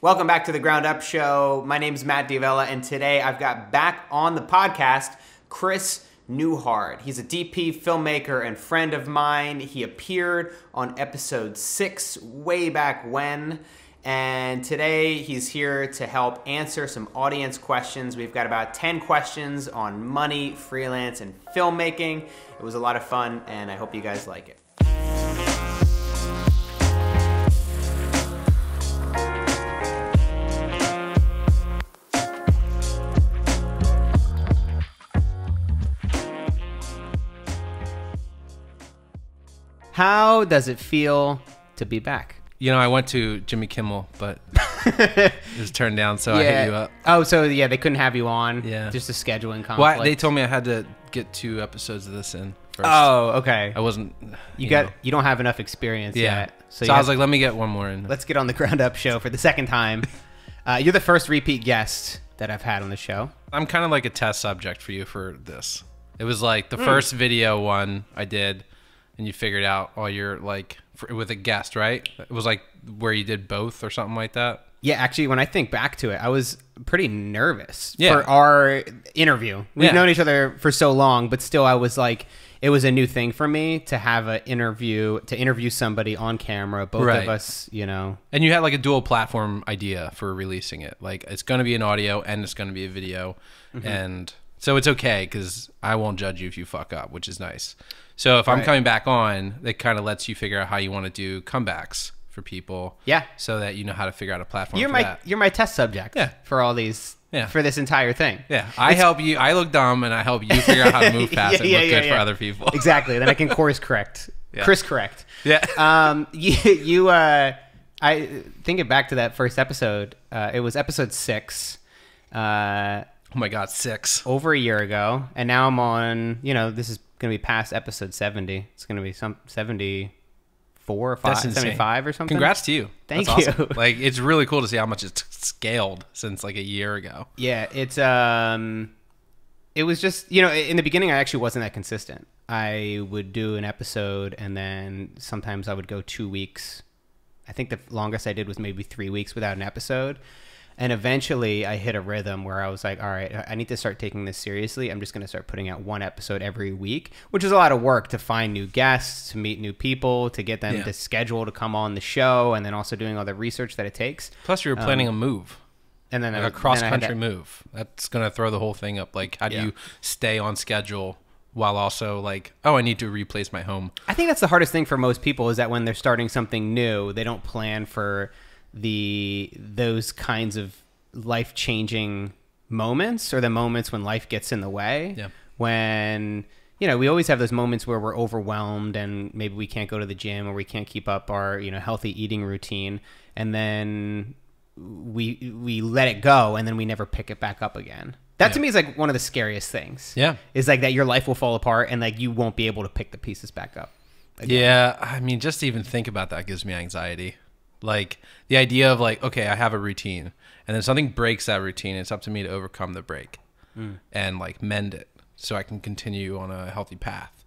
Welcome back to the Ground Up Show. My name is Matt D'Avella, and today I've got back on the podcast Chris Newhard. He's a DP filmmaker and friend of mine. He appeared on episode six way back when. And today he's here to help answer some audience questions. We've got about 10 questions on money, freelance, and filmmaking. It was a lot of fun, and I hope you guys like it. How does it feel to be back? You know, I went to Jimmy Kimmel, but it was turned down, so I hit you up. Oh, so yeah, they couldn't have you on. Yeah. Just a scheduling conflict. Well, I- they told me I had to get two episodes of this in first. Oh, okay. I wasn't. you got know. you don't have enough experience yeah. yet. So, you I was like, let me get one more in. let's get on the ground up show for the second time. Uh, you're the first repeat guest that I've had on the show. I'm kind of like a test subject for you for this. It was like the Hmm. first video one I did, and you figured out all your like for, with a guest, right? It was like where you did both or something like that. Yeah, actually, when I think back to it, I was pretty nervous Yeah. for our interview. We've Yeah. known each other for so long, but still, I was like, it was a new thing for me to have an interview, to interview somebody on camera, both Right. of us, you know. And you had like a dual platform idea for releasing it. Like it's going to be an audio and it's going to be a video. Mm-hmm. And so it's okay because I won't judge you if you fuck up, which is nice. So if I'm coming back on, it kind of lets you figure out how you want to do comebacks for people. Yeah. So that you know how to figure out a platform You're for my that. you're my test subject Yeah. for all these Yeah. for this entire thing. Yeah. I help you. I look dumb and I help you figure out how to move past Yeah, and yeah, look yeah, good for other people. exactly. Then I can course correct, Yeah. Chris correct. Yeah. Um, you, you uh, I thinking back to that first episode. Uh, it was episode six, uh, oh my God. Six. over a year ago, and now I'm on. You know, this is gonna be past episode seventy. It's gonna be some seventy four or five, 75 or something. Congrats to you. Thank That's you. awesome. Like it's really cool to see how much it's scaled since like a year ago. Yeah, it's um, it was just you know in the beginning I actually wasn't that consistent. I would do an episode and then sometimes I would go two weeks. I think the longest I did was maybe three weeks without an episode. And eventually I hit a rhythm where I was like, all right, I need to start taking this seriously. I'm just going to start putting out one episode every week, which is a lot of work to find new guests, to meet new people, to get them Yeah. to schedule to come on the show, and then also doing all the research that it takes. Plus, you were planning um, a move. And then like I- a cross country to- move. That's gonna throw the whole thing up. Like, how do Yeah. you stay on schedule while also like, oh, I need to replace my home. I think that's the hardest thing for most people is that when they're starting something new, they don't plan for the those kinds of life changing moments or the moments when life gets in the way. Yeah. When you know, we always have those moments where we're overwhelmed and maybe we can't go to the gym or we can't keep up our, you know, healthy eating routine and then we we let it go and then we never pick it back up again. That to me is like one of the scariest things. Yeah. Is like that your life will fall apart and like you won't be able to pick the pieces back up. Yeah, I mean, just to even think about that gives me anxiety. Like the idea of like, okay, I have a routine, and then something breaks that routine. It's up to me to overcome the break mm. and like mend it so I can continue on a healthy path.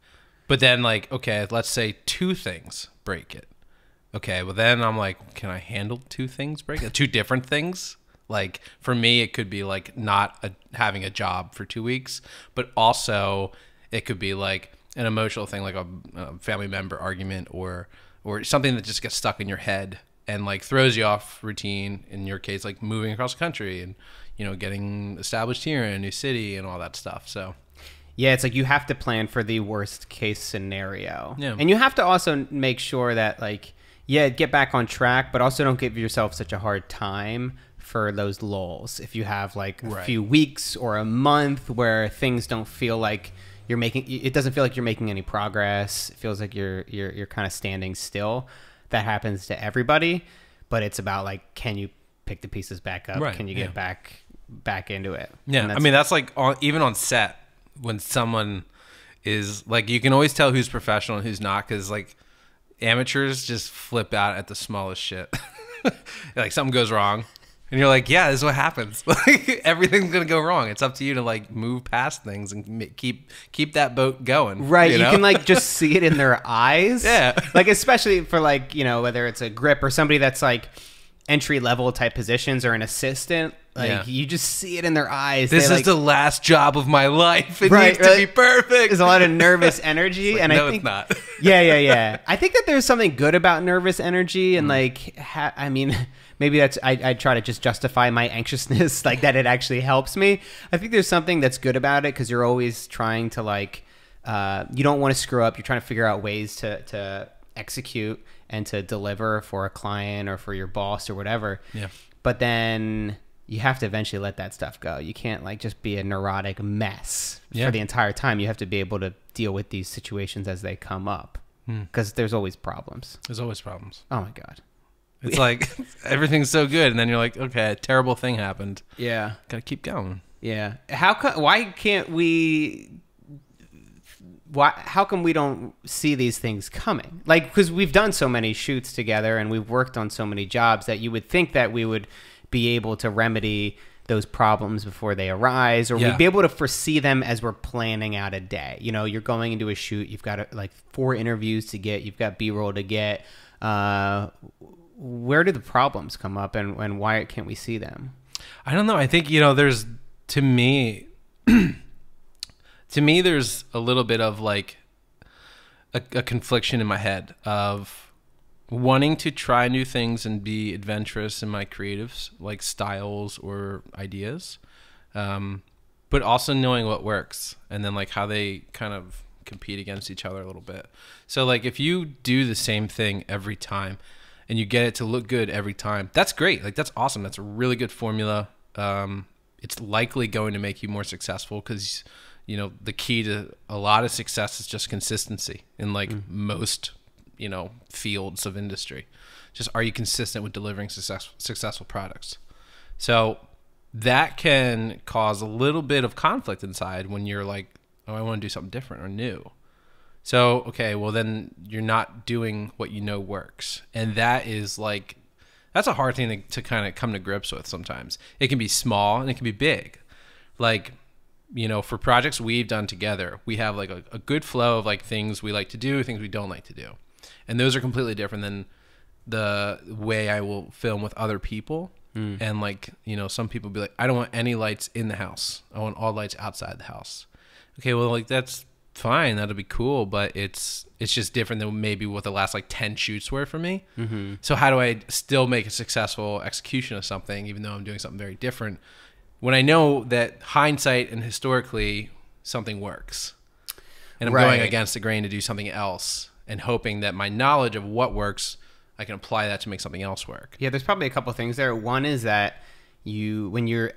But then, like, okay, let's say two things break it. Okay, well then I'm like, can I handle two things break it? Two different things. Like for me, it could be like not a, having a job for two weeks, but also it could be like an emotional thing, like a, a family member argument or or something that just gets stuck in your head and like throws you off routine. In your case, like moving across the country and you know getting established here in a new city and all that stuff. So Yeah, it's like you have to plan for the worst case scenario. Yeah. And you have to also make sure that like yeah, get back on track, but also don't give yourself such a hard time for those lulls. If you have like a Right. few weeks or a month where things don't feel like you're making it doesn't feel like you're making any progress. It feels like you're you're you're kind of standing still. That happens to everybody, but it's about like can you pick the pieces back up? Right, Can you get yeah. back back into it? Yeah, I mean that's like on, even on set when someone is like you can always tell who's professional and who's not because like amateurs just flip out at the smallest shit. like something goes wrong, and you're like, yeah, this is what happens. Like everything's gonna go wrong. It's up to you to like move past things and keep keep that boat going. Right, you, know? can like just see it in their eyes. Yeah. like especially for like you know whether it's a grip or somebody that's like entry level type positions or an assistant, like Yeah. you just see it in their eyes. This They, is like, the last job of my life. It Right, needs to be perfect. there's a lot of nervous energy, and no, I think it's not. yeah, yeah, yeah. I think that there's something good about nervous energy, Mm. and like, ha- I mean, maybe that's I, I try to just justify my anxiousness, like that it actually helps me. I think there's something that's good about it because you're always trying to like, uh, you don't want to screw up. You're trying to figure out ways to to execute and to deliver for a client or for your boss or whatever. Yeah. But then you have to eventually let that stuff go. You can't like just be a neurotic mess Yeah. for the entire time. You have to be able to deal with these situations as they come up because there's always problems. There's always problems. Oh my god. It's like everything's so good, and then you're like, okay, a terrible thing happened. Yeah. Gotta keep going. Yeah. How come? Why can't we? Why? How come we don't see these things coming? Like, because we've done so many shoots together and we've worked on so many jobs that you would think that we would be able to remedy those problems before they arise, or Yeah. we'd be able to foresee them as we're planning out a day. You know, you're going into a shoot, you've got uh, like four interviews to get, you've got B-roll to get. Uh, where do the problems come up, and, and why can't we see them? I don't know. I think you know. There's to me, to me, there's a little bit of like a, a confliction in my head of wanting to try new things and be adventurous in my creatives, like styles or ideas, um, but also knowing what works and then like how they kind of compete against each other a little bit. So like if you do the same thing every time and you get it to look good every time, that's great. Like that's awesome. That's a really good formula. Um, it's likely going to make you more successful because you know the key to a lot of success is just consistency in like most you know fields of industry. Just are you consistent with delivering success, successful products? So that can cause a little bit of conflict inside when you're like, oh, I want to do something different or new. So, okay, well, then you're not doing what you know works. And that is like, that's a hard thing to, to kind of come to grips with sometimes. It can be small and it can be big. Like, you know, for projects we've done together, we have like a, a good flow of like things we like to do, things we don't like to do. And those are completely different than the way I will film with other people. Hmm. And like, you know, some people be like, I don't want any lights in the house. I want all lights outside the house. Okay, well, like that's fine. That'll be cool, but it's it's just different than maybe what the last like ten shoots were for me. Mm-hmm. So how do I still make a successful execution of something, even though I'm doing something very different, when I know that hindsight and historically something works, and I'm going against the grain to do something else, and hoping that my knowledge of what works, I can apply that to make something else work. Yeah, there's probably a couple things there. One is that you, when you're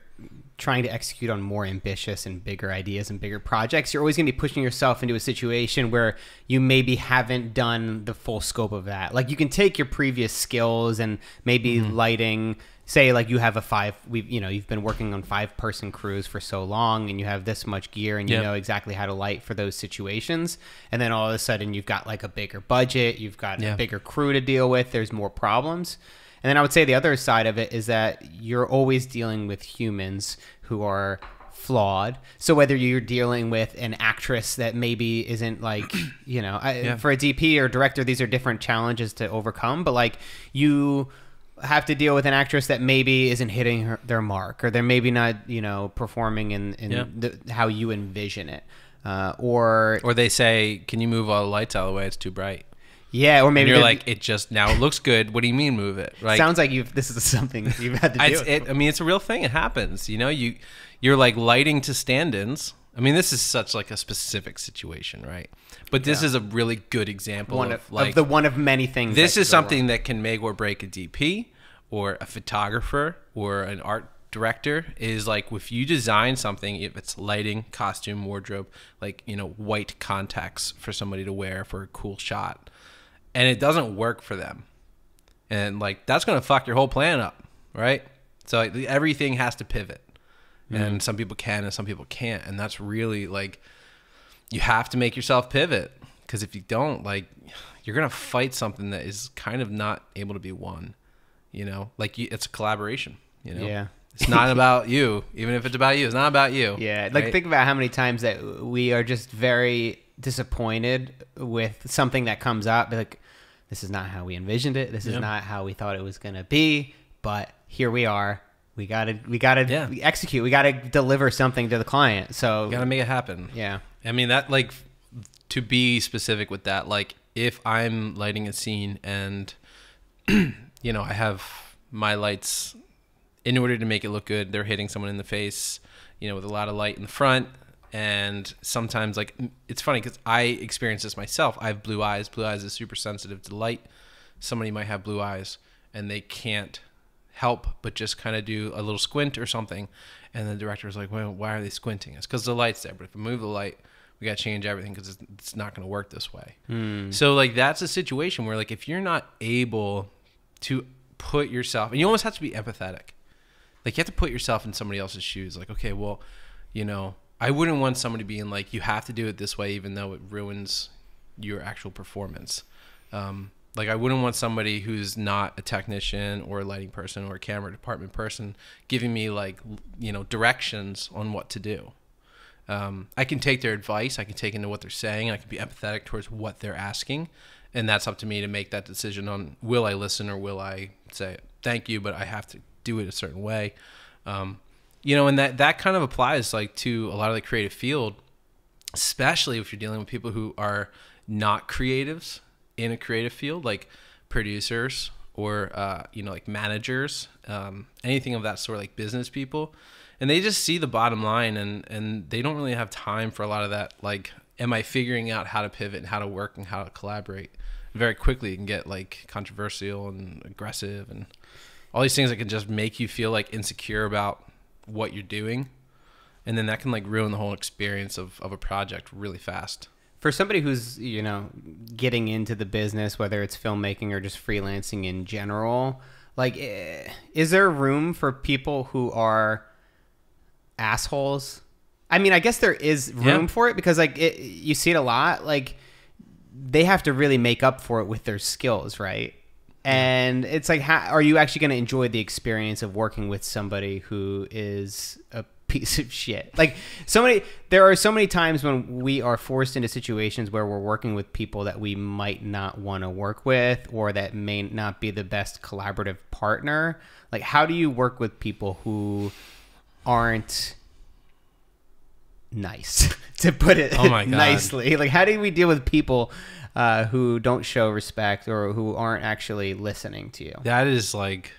trying to execute on more ambitious and bigger ideas and bigger projects, you're always going to be pushing yourself into a situation where you maybe haven't done the full scope of that. Like you can take your previous skills and maybe Mm-hmm. lighting. Say like you have a five, we've you know you've been working on five person crews for so long, and you have this much gear, and you Yep. know exactly how to light for those situations. And then all of a sudden you've got like a bigger budget, you've got Yeah. a bigger crew to deal with. There's more problems. And then I would say the other side of it is that you're always dealing with humans who are flawed. So whether you're dealing with an actress that maybe isn't like, you know, I, Yeah. for a DP or director, these are different challenges to overcome. But like you have to deal with an actress that maybe isn't hitting her, their mark, or they're maybe not, you know, performing in, in Yeah. the, how you envision it. Uh, or, Or they say, "Can you move all the lights out of the way? It's too bright." Yeah, or And maybe you're they're- like, "It just now it looks good." What do you mean move it? Like, sounds like you've this is something you've had to do. It's, it, I mean, it's a real thing. It happens. You know, you you're like lighting to stand-ins. I mean, this is such like a specific situation, right? But this is a really good example one of, of, like of the one of many things. this is go wrong. something that can make or break a DP or a photographer or an art director is like if you design something if it's lighting costume wardrobe like you know white contacts for somebody to wear for a cool shot and it doesn't work for them. And like that's gonna fuck your whole plan up right? So like, everything has to pivot. Mm-hmm. And some people can and some people can't. And that's really like you have to make yourself pivot. Because if you don't like you're gonna fight something that is kind of not able to be won you know? Like you, it's a collaboration you know? Yeah. it's not about you. Even if it's about you it's not about you Yeah, like right? think about how many times that we are just very disappointed with something that comes up. Like, this is not how we envisioned it. This is not how we thought it was gonna be. but here we are. We gotta we gotta Yeah. execute. We gotta deliver something to the client. So Got to make it happen. yeah, I mean that like to be specific with that, like if I'm lighting a scene and you know, I have my lights in order to make it look good, they're hitting someone in the face, you know, with a lot of light in the front and sometimes like it's funny cuz I experience this myself. I have blue eyes. Blue eyes is super sensitive to light. Somebody might have blue eyes and they can't help but just kind of do a little squint or something and the director is like well why are they squinting it's because the light's there but if we move the light we got to change everything because it's, it's not going to work this way hmm. so like that's a situation where like if you're not able to put yourself and you almost have to be empathetic like you have to put yourself in somebody else's shoes like okay well you know i wouldn't want somebody being like you have to do it this way even though it ruins your actual performance um, like i wouldn't want somebody who's not a technician or a lighting person or a camera department person giving me like you know directions on what to do um, I can take their advice. I can take into what they're saying. I can be empathetic towards what they're asking, and that's up to me to make that decision on will I listen or will I say thank you, but I have to do it a certain way. Um, you know, and that that kind of applies like to a lot of the creative field, especially if you're dealing with people who are not creatives in a creative field, like producers or uh, you know like managers, um, anything of that sort, like business people, and they just see the bottom line and and they don't really have time for a lot of that. Like, am I figuring out how to pivot and how to work and how to collaborate? Very quickly, it can get like controversial and aggressive and all these things that can just make you feel like insecure about what you're doing and then that can like ruin the whole experience of, of a project really fast for somebody who's you know getting into the business, whether it's filmmaking or just freelancing in general, like, eh, is there room for people who are assholes? I mean, I guess there is room Yeah. for it because like it, you see it a lot. Like they have to really make up for it with their skills, right? And it's like, how, are you actually going to enjoy the experience of working with somebody who is a piece of shit? Like, so many, there are so many times when we are forced into situations where we're working with people that we might not want to work with or that may not be the best collaborative partner. Like, how do you work with people who aren't nice, to put it Oh nicely? Like, how do we deal with people uh, who don't show respect or who aren't actually listening to you? that is like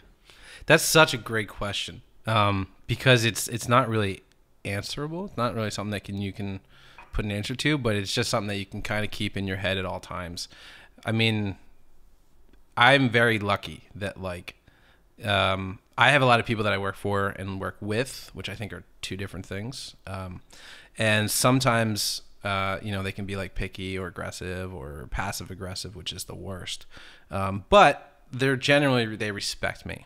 that's such a great question um, because it's it's not really answerable it's not really something that can you can put an answer to but it's just something that you can kind of keep in your head at all times i mean i'm very lucky that like um, I have a lot of people that I work for and work with, which I think are two different things. Um, and sometimes, uh, you know, they can be like picky or aggressive or passive aggressive, which is the worst. Um, but they're generally they respect me.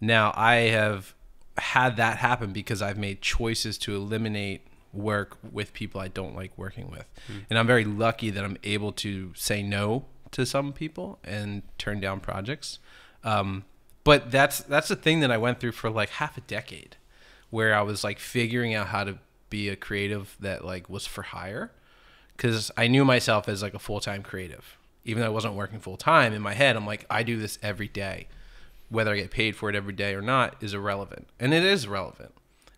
Now I have had that happen because I've made choices to eliminate work with people I don't like working with, and I'm very lucky that I'm able to say no to some people and turn down projects. Um, but that's that's the thing that I went through for like half a decade, where I was like figuring out how to be a creative that like was for hire, because I knew myself as like a full time creative, even though I wasn't working full time. In my head, I'm like I do this every day, whether I get paid for it every day or not is irrelevant, and it is relevant.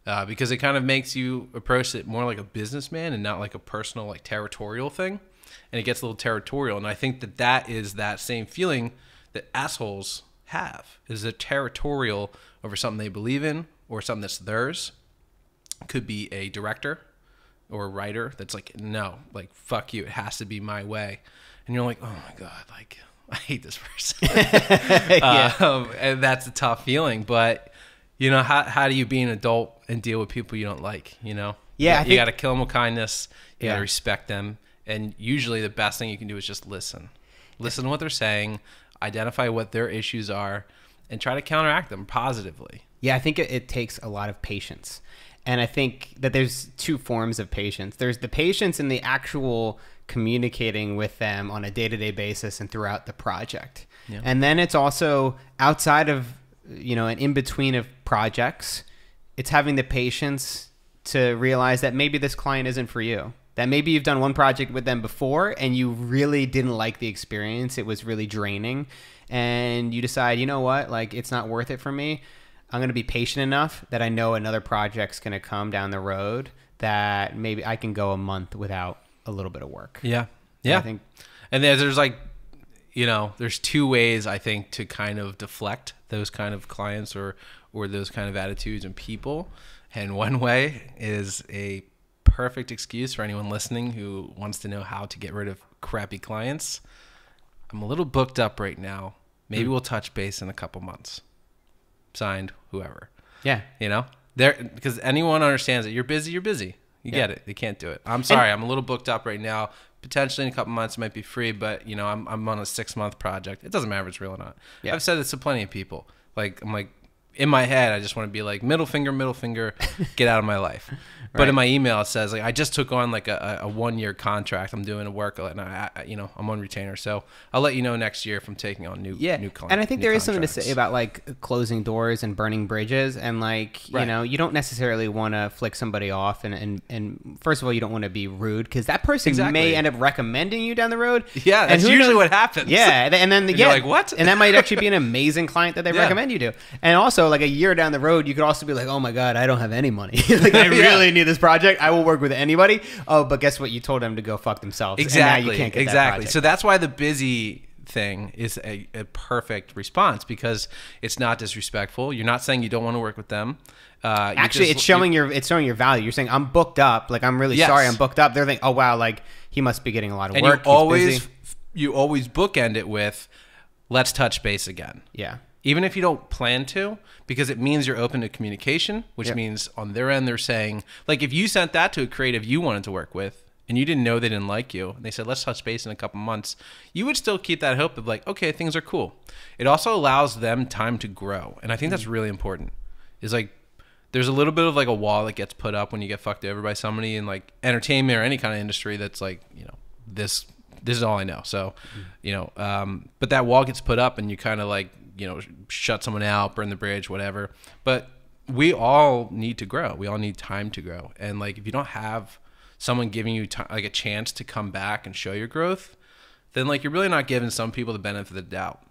Uh, because it kind of makes you approach it more like a businessman and not like a personal like territorial thing and it gets a little territorial and i think that that is that same feeling that assholes have is a territorial over something they believe in or something that's theirs could be a director or a writer that's like no like fuck you it has to be my way. And you're like oh my god like i hate this person. Yeah. um, and that's a tough feeling but you know how, how do you be an adult and deal with people you don't like you know? Yeah, you, think- got to kill them with kindness you got to respect them and usually the best thing you can do is just listen. Listen to what they're saying identify what their issues are and try to counteract them positively. Yeah, I think it, it takes a lot of patience. And I think that there's two forms of patience. There's the patience in the actual communicating with them on a day to day basis and throughout the project. Yeah. And then it's also outside of, you know, and in between of projects, it's having the patience to realize that maybe this client isn't for you. that maybe you've done one project with them before and you really didn't like the experience. It was really draining. And you decide, you know what, like it's not worth it for me. I'm going to be patient enough that I know another project's going to come down the road that maybe I can go a month without a little bit of work. Yeah. Yeah. I think And there's, there's like, you know, there's two ways I think to kind of deflect those kind of clients or or those kind of attitudes and people. And one way is a perfect excuse for anyone listening who wants to know how to get rid of crappy clients. I'm a little booked up right now. Maybe hmm. we'll touch base in a couple months. Signed, whoever. yeah. You know, there because anyone understands that you're busy. You're busy. You get it. They can't do it. I'm sorry. I'm a little booked up right now. Potentially in a couple months, it might be free, but you know, I'm I'm on a six month project. It doesn't matter if it's real or not. Yeah. I've said this to plenty of people. Like I'm like in my head, I just want to be like middle finger, middle finger, get out of my life. But in my email, it says like I just took on like a, a one year contract. I'm doing a work, and I, I you know I'm on retainer. So I'll let you know next year if I'm taking on new Yeah, new clients. and I think there is something to say about like closing doors and burning bridges, and like you know, you don't necessarily want to flick somebody off, and and and first of all, you don't want to be rude because that person Exactly. may end up recommending you down the road. Yeah, And that's usually knows- what happens. Yeah, and then And yeah, you're like, "What?" And that might actually be an amazing client that they Yeah. recommend you to. And also, like a year down the road, you could also be like, oh my god, I don't have any money. like I Yeah. really need this project. I will work with anybody. Oh, but guess what? You told them to go fuck themselves. and now Exactly. you can't get that exactly. project. So that's why the busy thing is a, a perfect response because it's not disrespectful. You're not saying you don't want to work with them. Uh, Actually, just- it's showing your it's showing your value. You're saying I'm booked up. Like I'm really Yes. sorry, I'm booked up. They're thinking, oh wow, like he must be getting a lot of and work. you always busy." you always bookend it with let's touch base again. yeah, even if you don't plan to, because it means you're open to communication, which Yep. means on their end they're saying, like, if you sent that to a creative you wanted to work with, and you didn't know they didn't like you, and they said, let's touch base in a couple months, you would still keep that hope of like, okay, things are cool. It also allows them time to grow, and I think that's really important. Is like, there's a little bit of like a wall that gets put up when you get fucked over by somebody in like entertainment or any kind of industry that's like, you know, this this is all I know. So, you know, um, but that wall gets put up and you kind of like, you know, shut someone out, burn the bridge, whatever. But we all need to grow. We all need time to grow. And like, if you don't have someone giving you like a chance to come back and show your growth, then like you're really not giving some people the benefit of the doubt.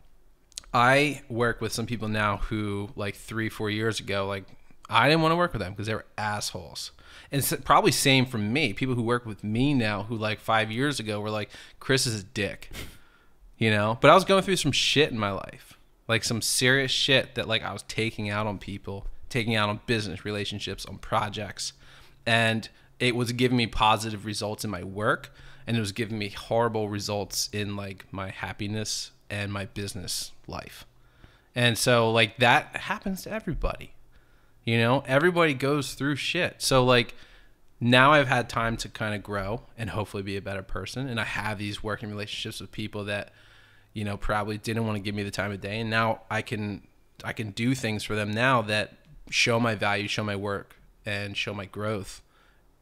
I work with some people now who like three, four years ago, like I didn't want to work with them because they were assholes. And it's probably same for me. People who work with me now who like five years ago were like, Chris is a dick. You know? But I was going through some shit in my life. Like some serious shit that like I was taking out on people, taking out on business relationships, on projects. And it was giving me positive results in my work and it was giving me horrible results in like my happiness and my business life. And so like that happens to everybody. You know, everybody goes through shit. So like now I've had time to kind of grow and hopefully be a better person and I have these working relationships with people that you know probably didn't want to give me the time of day and now I can I can do things for them now that show my value, show my work and show my growth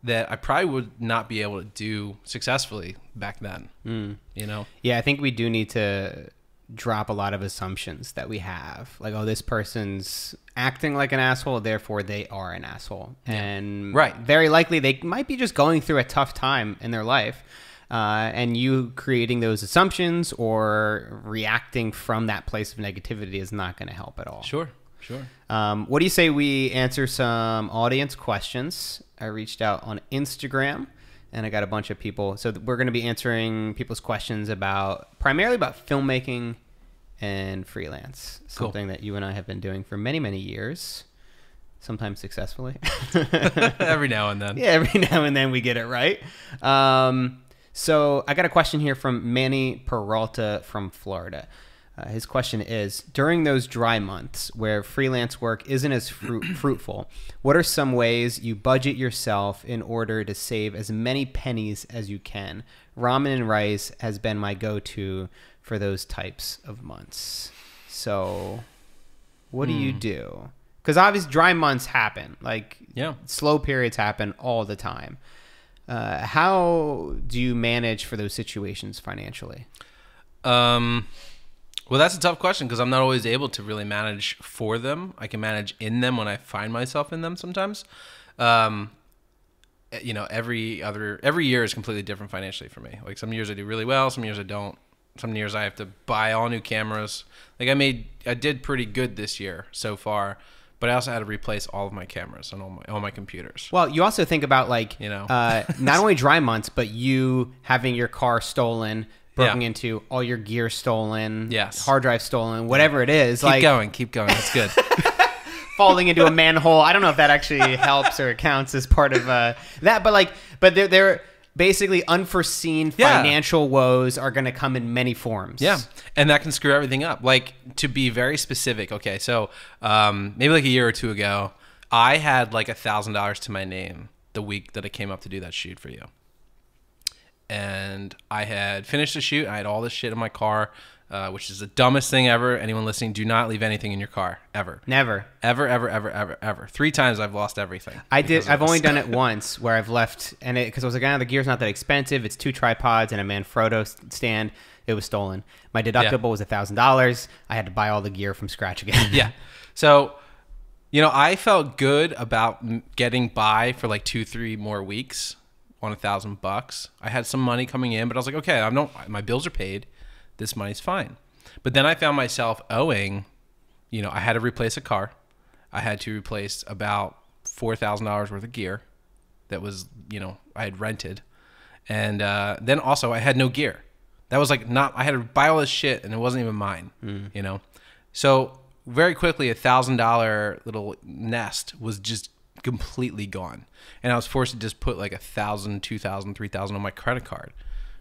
that I probably would not be able to do successfully back then. Mm. You know. yeah. I think we do need to drop a lot of assumptions that we have. Like, oh, this person's acting like an asshole, therefore they are an asshole, and Right. very likely they might be just going through a tough time in their life. Uh, and you creating those assumptions or reacting from that place of negativity is not going to help at all. Sure. Sure. Um, what do you say we answer some audience questions? I reached out on Instagram and I got a bunch of people. So we're going to be answering people's questions about primarily about filmmaking and freelance, Cool. something that you and I have been doing for many, many years, sometimes successfully. Every now and then. Yeah, every now and then we get it right. Um, so I got a question here from Manny Peralta from Florida. Uh, his question is During those dry months where freelance work isn't as fruit- fruitful, what are some ways you budget yourself in order to save as many pennies as you can? Ramen and rice has been my go to for those types of months. So, what do you do? Because obviously, dry months happen. Like, Yeah. slow periods happen all the time. Uh, how do you manage for those situations financially? Um, well, that's a tough question because I'm not always able to really manage for them. I can manage in them when I find myself in them sometimes. Um, you know, every other every year is completely different financially for me. Like some years I do really well, some years I don't. Some years I have to buy all new cameras. Like I made, I did pretty good this year so far, but I also had to replace all of my cameras and all my all my computers. Well, you also think about like You know. uh, not only dry months, but you having your car stolen, broken Yeah. into, all your gear stolen, Yes. hard drive stolen, whatever it is, Keep like going, keep going. That's good. falling into a manhole. I don't know if that actually helps or counts as part of uh, that, but like, but they're they're basically unforeseen Yeah. financial woes are going to come in many forms. Yeah, and that can screw everything up. Like to be very specific. Okay, so um, maybe like a year or two ago, I had like a thousand dollars to my name the week that I came up to do that shoot for you, and I had finished the shoot. I had all this shit in my car, uh, which is the dumbest thing ever. Anyone listening, do not leave anything in your car ever. Never. Ever, ever, ever, ever, ever. Three times I've lost everything. I did. I've only done it once, where I've left, and it because I was like, ah, the gear's not that expensive. It's two tripods and a Manfrotto stand. It was stolen. My deductible was a thousand dollars. I had to buy all the gear from scratch again. yeah. So, you know, I felt good about getting by for like two, three more weeks on a thousand bucks. I had some money coming in, but I was like, okay, I'm not. My bills are paid. This money's fine. But then I found myself owing. You know, I had to replace a car. I had to replace about four thousand dollars worth of gear that was, you know, I had rented, and uh, then also I had no gear. That was like not. I had to buy all this shit, and it wasn't even mine. You know, so very quickly, a thousand dollar little nest was just completely gone, and I was forced to just put like a thousand, two thousand, three thousand on my credit card,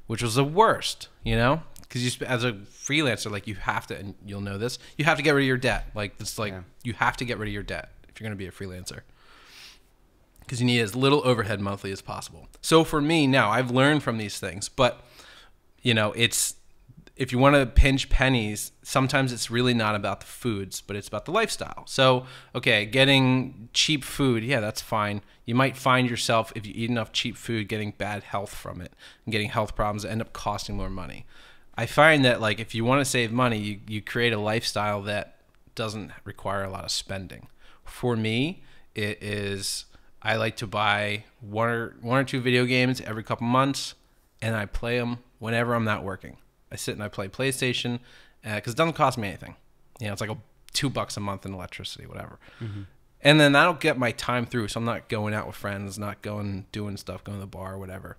which was the worst. You know, because you as a freelancer, like you have to, and you'll know this, you have to get rid of your debt. Like it's like Yeah. you have to get rid of your debt if you're going to be a freelancer because you need as little overhead monthly as possible. So for me now, I've learned from these things, but you know, it's if you want to pinch pennies, sometimes it's really not about the foods, but it's about the lifestyle. So, okay, getting cheap food, yeah, that's fine. You might find yourself if you eat enough cheap food getting bad health from it and getting health problems that end up costing more money. I find that like if you want to save money, you, you create a lifestyle that doesn't require a lot of spending. For me, it is I like to buy one or one or two video games every couple months, and I play them whenever I'm not working. I sit and I play PlayStation uh, because it doesn't cost me anything. You know, it's like a two bucks a month in electricity, whatever. Mm-hmm. And then that'll get my time through, so I'm not going out with friends, not going doing stuff, going to the bar, whatever.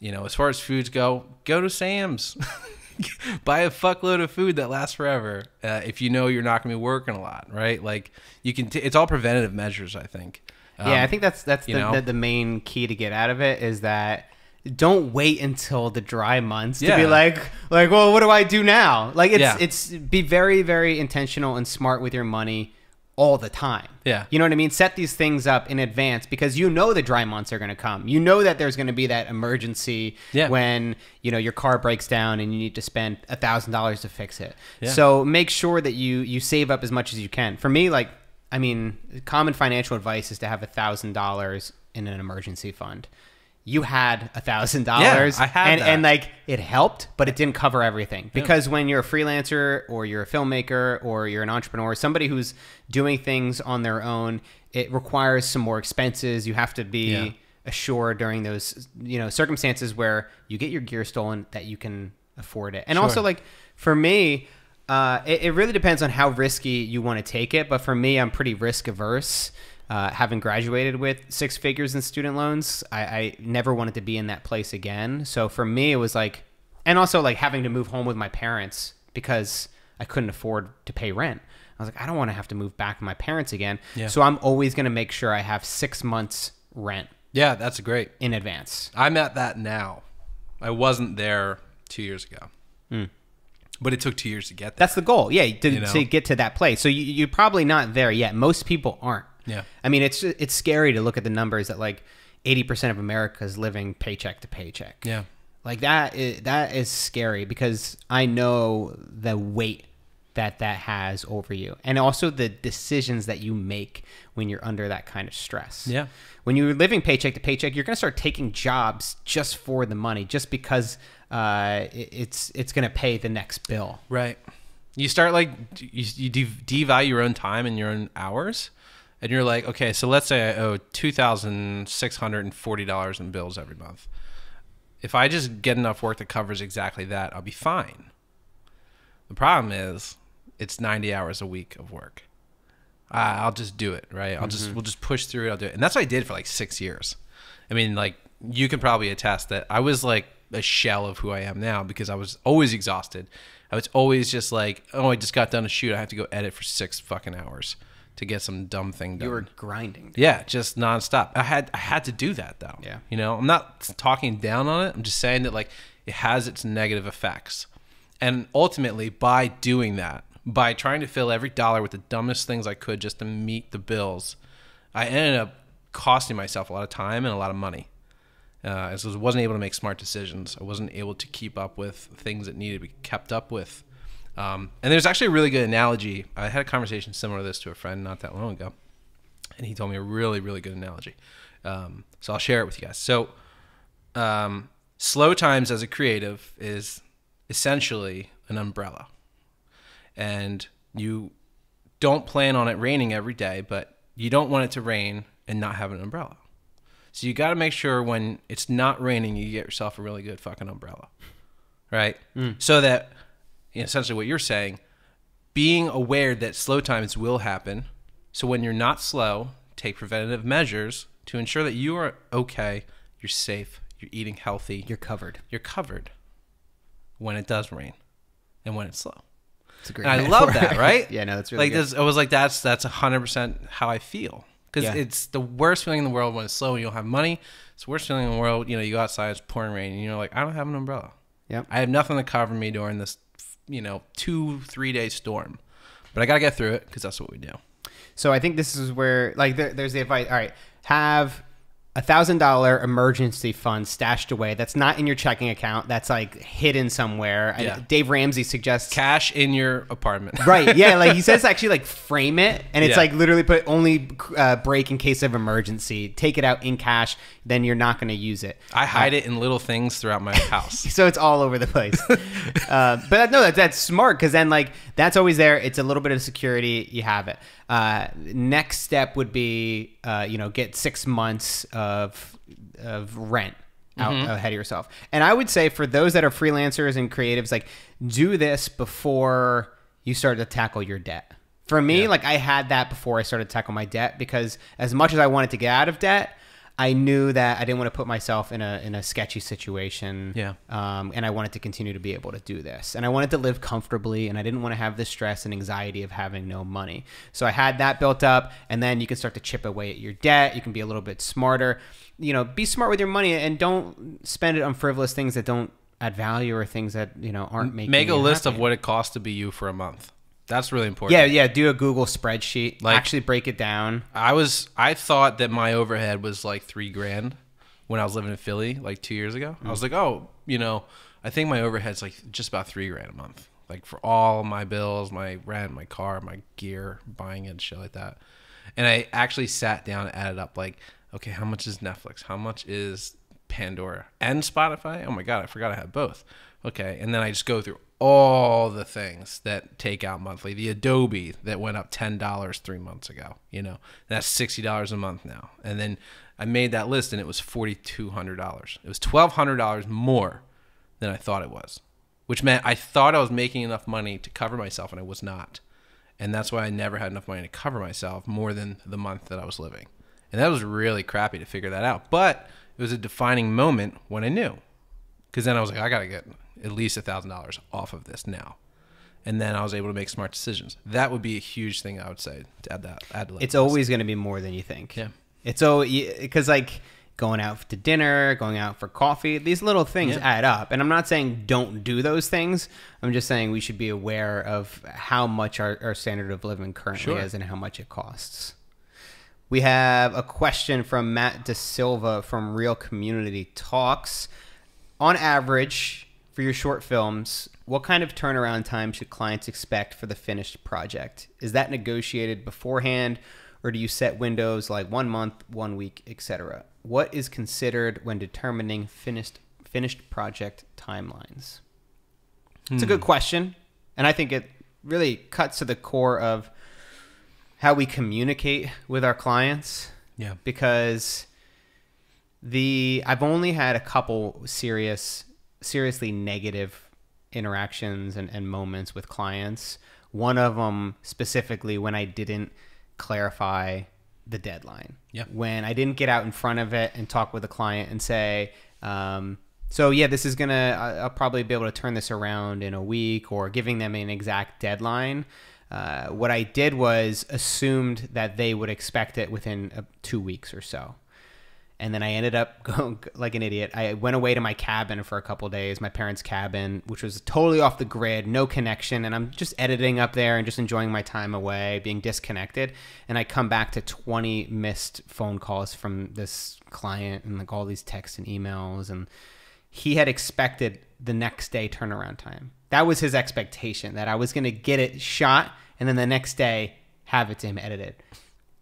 You know, as far as foods go, go to Sam's. Buy a fuckload of food that lasts forever. Uh, if you know you're not going to be working a lot, right? Like you can. T- it's all preventative measures, I think. Um, yeah, I think that's that's the, the the main key to get out of it is that don't wait until the dry months to be like like well what do I do now? Like it's Yeah. it's be very very intentional and smart with your money all the time. Yeah. You know what I mean? Set these things up in advance because you know the dry months are going to come. You know that there's going to be that emergency Yeah. when, you know, your car breaks down and you need to spend a $1000 to fix it. Yeah. So make sure that you you save up as much as you can. For me like I mean, common financial advice is to have a $1000 in an emergency fund. You had a thousand dollars, I had and that. and like it helped, but it didn't cover everything because when you're a freelancer or you're a filmmaker or you're an entrepreneur, somebody who's doing things on their own, it requires some more expenses. You have to be Yeah. assured during those you know circumstances where you get your gear stolen that you can afford it. And also like for me, uh, it, it really depends on how risky you want to take it. But for me, I'm pretty risk averse. Uh, having graduated with six figures in student loans, I, I never wanted to be in that place again. So for me, it was like, and also like having to move home with my parents because I couldn't afford to pay rent. I was like, I don't want to have to move back with my parents again. Yeah. So I'm always going to make sure I have six months rent Yeah, that's great. in advance. I'm at that now. I wasn't there two years ago, but it took two years to get there. That's the goal. Yeah, to, You know? to get to that place. So you, you're probably not there yet. Most people aren't. Yeah. I mean, it's it's scary to look at the numbers that like 80% of America is living paycheck to paycheck. Yeah. Like that is, that is scary because I know the weight that that has over you and also the decisions that you make when you're under that kind of stress. Yeah. When you're living paycheck to paycheck, you're going to start taking jobs just for the money, just because uh, it's it's going to pay the next bill. Right. You start like you, you de- devalue your own time and your own hours, and you're like, okay, so let's say I owe two thousand six hundred and forty dollars in bills every month. If I just get enough work that covers exactly that, I'll be fine. The problem is, it's ninety hours a week of work. I- I'll just do it, right? I'll just mm-hmm. we'll just push through it. I'll do it, and that's what I did for like six years. I mean, like you can probably attest that I was like a shell of who I am now because I was always exhausted. I was always just like, oh, I just got done a shoot. I have to go edit for six fucking hours to get some dumb thing done. You were grinding. yeah, just nonstop. I had I had to do that though. Yeah. you know, I'm not talking down on it. I'm just saying that like it has its negative effects, and ultimately by doing that, by trying to fill every dollar with the dumbest things I could just to meet the bills, I ended up costing myself a lot of time and a lot of money. Uh, as I wasn't able to make smart decisions. I wasn't able to keep up with things that needed to be kept up with. Um, and there's actually a really good analogy. I had a conversation similar to this to a friend not that long ago, and he told me a really, really good analogy. Um, so I'll share it with you guys. So, um, slow times as a creative is essentially an umbrella, and you don't plan on it raining every day, but you don't want it to rain and not have an umbrella. So you got to make sure when it's not raining, you get yourself a really good fucking umbrella, right? So that essentially what you're saying, being aware that slow times will happen. So when you're not slow, take preventative measures to ensure that you are okay, you're safe, you're eating healthy, You're covered. you're covered when it does rain and when it's slow. It's a great. And I love that, right? yeah, no, that's really like good. this. I was like, that's that's hundred percent how I feel because Yeah. it's the worst feeling in the world when it's slow and you don't have money. It's the worst feeling in the world. You know, you go outside, it's pouring rain, and you're like, I don't have an umbrella. Yep. I have nothing to cover me during this, you know, two three day storm. But I gotta get through it because that's what we do. So I think this is where, like, there, there's the advice. All right, have a thousand dollar emergency fund stashed away. That's not in your checking account. That's like hidden somewhere. Yeah. I, Dave Ramsey suggests. Cash in your apartment. Right, yeah, like he says, actually, like frame it, and it's Yeah. like literally put only uh, break in case of emergency. Take it out in cash, then you're not going to use it. I hide it in little things throughout my house. so it's all over the place. uh, but no, that's, that's smart because then like that's always there. It's a little bit of security. You have it. Uh, next step would be uh, you know get six months of of rent out ahead of yourself. And I would say for those that are freelancers and creatives, like do this before you start to tackle your debt. For me, like I had that before I started to tackle my debt because as much as I wanted to get out of debt, I knew that I didn't want to put myself in a in a sketchy situation. Yeah. Um, and I wanted to continue to be able to do this, and I wanted to live comfortably, and I didn't want to have the stress and anxiety of having no money. So I had that built up, and then you can start to chip away at your debt. You can be a little bit smarter. You know, be smart with your money, and don't spend it on frivolous things that don't add value or things that you know aren't making. Make a list happy. of what it costs to be you for a month. That's really important. Yeah, yeah. Do a Google spreadsheet. Like- actually break it down. I was I thought that my overhead was like three grand when I was living in Philly like two years ago. I was like, oh, you know, I think my overhead's like just about three grand a month, like for all my bills, my rent, my car, my gear, buying it, and shit like that. And I actually sat down and added up like, okay, how much is Netflix? How much is Pandora and Spotify? Oh my god, I forgot I had both. Okay, and then I just go through all the things that take out monthly. The Adobe that went up ten dollars three months ago. You know, that's sixty dollars a month now. And then I made that list, and it was forty two hundred dollars. It was twelve hundred dollars more than I thought it was, which meant I thought I was making enough money to cover myself, and I was not. And that's why I never had enough money to cover myself more than the month that I was living. And that was really crappy to figure that out. But it was a defining moment when I knew. Because then I was like, I got to get at least a $1,000 off of this now. And then I was able to make smart decisions. That would be a huge thing I would say to add that. Add to It's always going to be more than you think. Yeah. It's so because like going out to dinner, going out for coffee, these little things Yeah. add up. And I'm not saying don't do those things. I'm just saying we should be aware of how much our, our standard of living currently Sure. is and how much it costs. We have a question from Matt De Silva from Real Community Talks. On average, for your short films, what kind of turnaround time should clients expect for the finished project? Is that negotiated beforehand, or do you set windows like one month, one week, etc.? What is considered when determining finished finished project timelines? It's a good hmm. question, and I think it really cuts to the core of how we communicate with our clients Yeah. because the I've only had a couple serious seriously negative interactions and, and moments with clients. One of them specifically when I didn't clarify the deadline. Yeah. When I didn't get out in front of it and talk with the client and say, um, so yeah, this is gonna. I'll probably be able to turn this around in a week, or giving them an exact deadline. Uh, what I did was assumed that they would expect it within uh, two weeks or so. And then I ended up going like an idiot. I went away to my cabin for a couple days, my parents' cabin, which was totally off the grid, no connection. And I'm just editing up there and just enjoying my time away, being disconnected. And I come back to 20 missed phone calls from this client and like all these texts and emails. And he had expected the next day turnaround time. That was his expectation that I was going to get it shot and then the next day have it to him edited.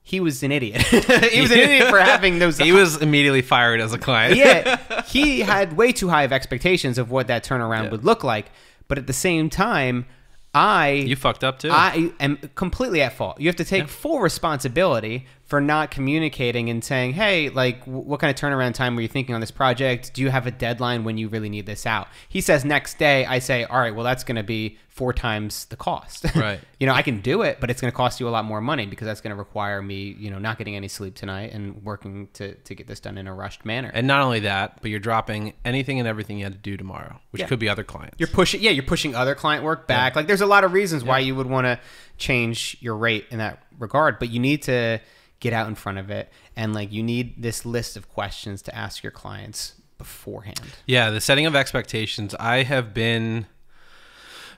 He was an idiot. he was an idiot for having those. He was immediately fired as a client. yeah, he had way too high of expectations of what that turnaround Yeah. would look like. But at the same time, I You fucked up too. I am completely at fault. You have to take full responsibility for not communicating and saying, "Hey, like, what kind of turnaround time were you thinking on this project? Do you have a deadline when you really need this out?" He says next day. I say, "All right, well, that's going to be four times the cost." Right. you know, I can do it, but it's going to cost you a lot more money because that's going to require me, you know, not getting any sleep tonight and working to to get this done in a rushed manner. and not only that, but you're dropping anything and everything you had to do tomorrow, which Yeah. could be other clients. You're pushing, yeah, you're pushing other client work back. Like, there's a lot of reasons why you would want to change your rate in that regard, but you need to get out in front of it, and like, you need this list of questions to ask your clients beforehand. Yeah, the setting of expectations. I have been.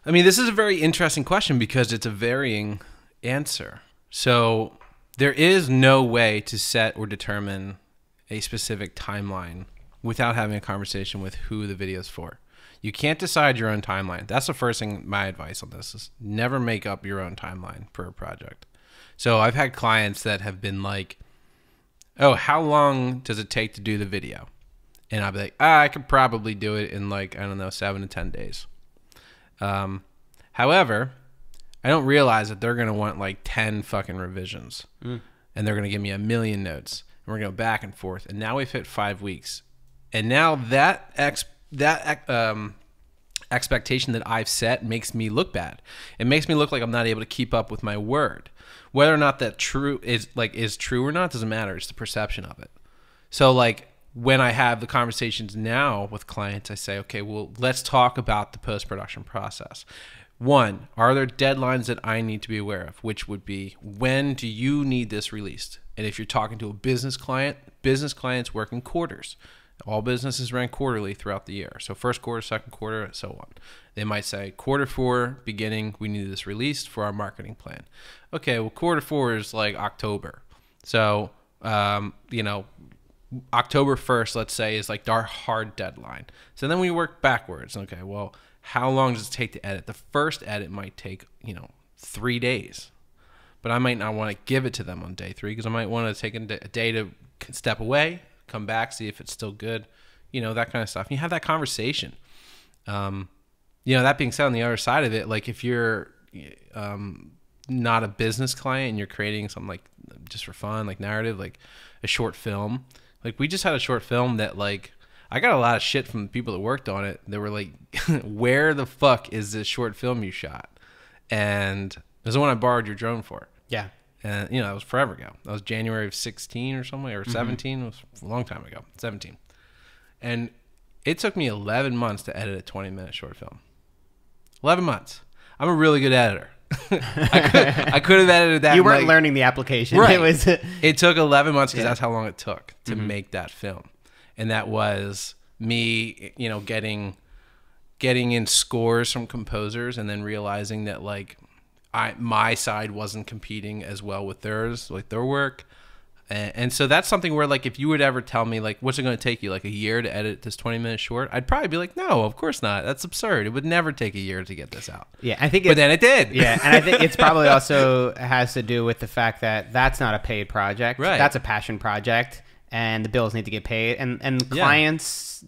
I mean, this is a very interesting question because it's a varying answer. So there is no way to set or determine a specific timeline without having a conversation with who the video is for. You can't decide your own timeline. That's the first thing. My advice on this is never make up your own timeline for a project. So I've had clients that have been like, "Oh, how long does it take to do the video?" and I'll be like, ah, I could probably do it in like I don't know seven to ten days. Um, however, I don't realize that they're gonna want like ten fucking revisions, and they're gonna give me a million notes, and we're gonna go back and forth, and now we've hit five weeks, and now that ex that um expectation that I've set makes me look bad. It makes me look like I'm not able to keep up with my word. Whether or not that true is like is true or not doesn't matter. It's the perception of it. So like when I have the conversations now with clients, I say, okay, well, let's talk about the post production process. One, are there deadlines that I need to be aware of? Which would be when do you need this released? And if you're talking to a business client, business clients work in quarters. All businesses run quarterly throughout the year. So first quarter, second quarter, and so on. They might say quarter four beginning, we need this released for our marketing plan. Okay, well, quarter four is like October. So, um, you know, October 1st, let's say, is like our hard deadline. So then we work backwards. Okay, well, how long does it take to edit? The first edit might take, you know, three days. But I might not want to give it to them on day three because I might want to take a day to step away, come back, see if it's still good, you know, that kind of stuff. And you have that conversation. Um, you know, that being said, on the other side of it, like if you're um, not a business client and you're creating something like just for fun, like narrative, like a short film, like we just had a short film that like I got a lot of shit from the people that worked on it. They were like, "Where the fuck is this short film you shot?" And there's the one I borrowed your drone for. Yeah. And you know, that was forever ago. That was January of 16 or something, or mm-hmm. 17. It was a long time ago. 17. And it took me 11 months to edit a 20 minute short film. 11 months. I'm a really good editor. I, could, I could have edited that. You weren't like- learning the application. Right. It was It took 11 months because Yeah. that's how long it took to mm-hmm. make that film. And that was me, you know, getting getting in scores from composers and then realizing that like I my side wasn't competing as well with theirs, like their work. And, and so that's something where like if you would ever tell me like what's it going to take you like a year to edit this 20 minute short, I'd probably be like, "No, of course not. That's absurd. It would never take a year to get this out." yeah. I think it But then it did. yeah, and I think it's probably also has to do with the fact that that's not a paid project. Right. That's a passion project, and the bills need to get paid. And and Yeah. clients,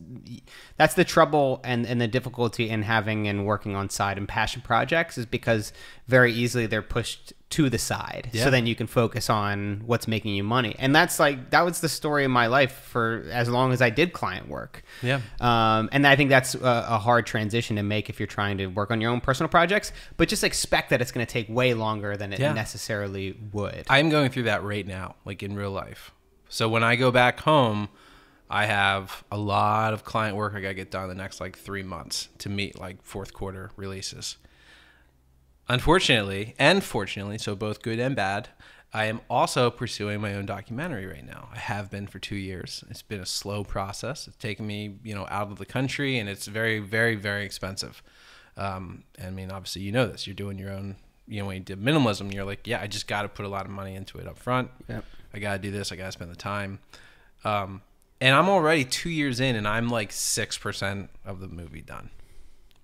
that's the trouble and and the difficulty in having and working on side and passion projects is because very easily they're pushed to the side Yeah. so then you can focus on what's making you money and that's like that was the story of my life for as long as i did client work Yeah. um, and i think that's a, a hard transition to make if you're trying to work on your own personal projects but just expect that it's going to take way longer than it Yeah. necessarily would I'm going through that right now, like in real life. So when I go back home, I have a lot of client work I got to get done the next like three months to meet like fourth quarter releases. Unfortunately, and fortunately, so both good and bad, I am also pursuing my own documentary right now. I have been for two years. It's been a slow process. It's taken me, you know, out of the country, and it's very, very, very expensive. Um, I mean, obviously, you know this. You're doing your own. You know, when you did minimalism, you're like, yeah, I just got to put a lot of money into it up front. Yep. I got to do this. I got to spend the time. Um, and I'm already two years in, and I'm like six percent of the movie done.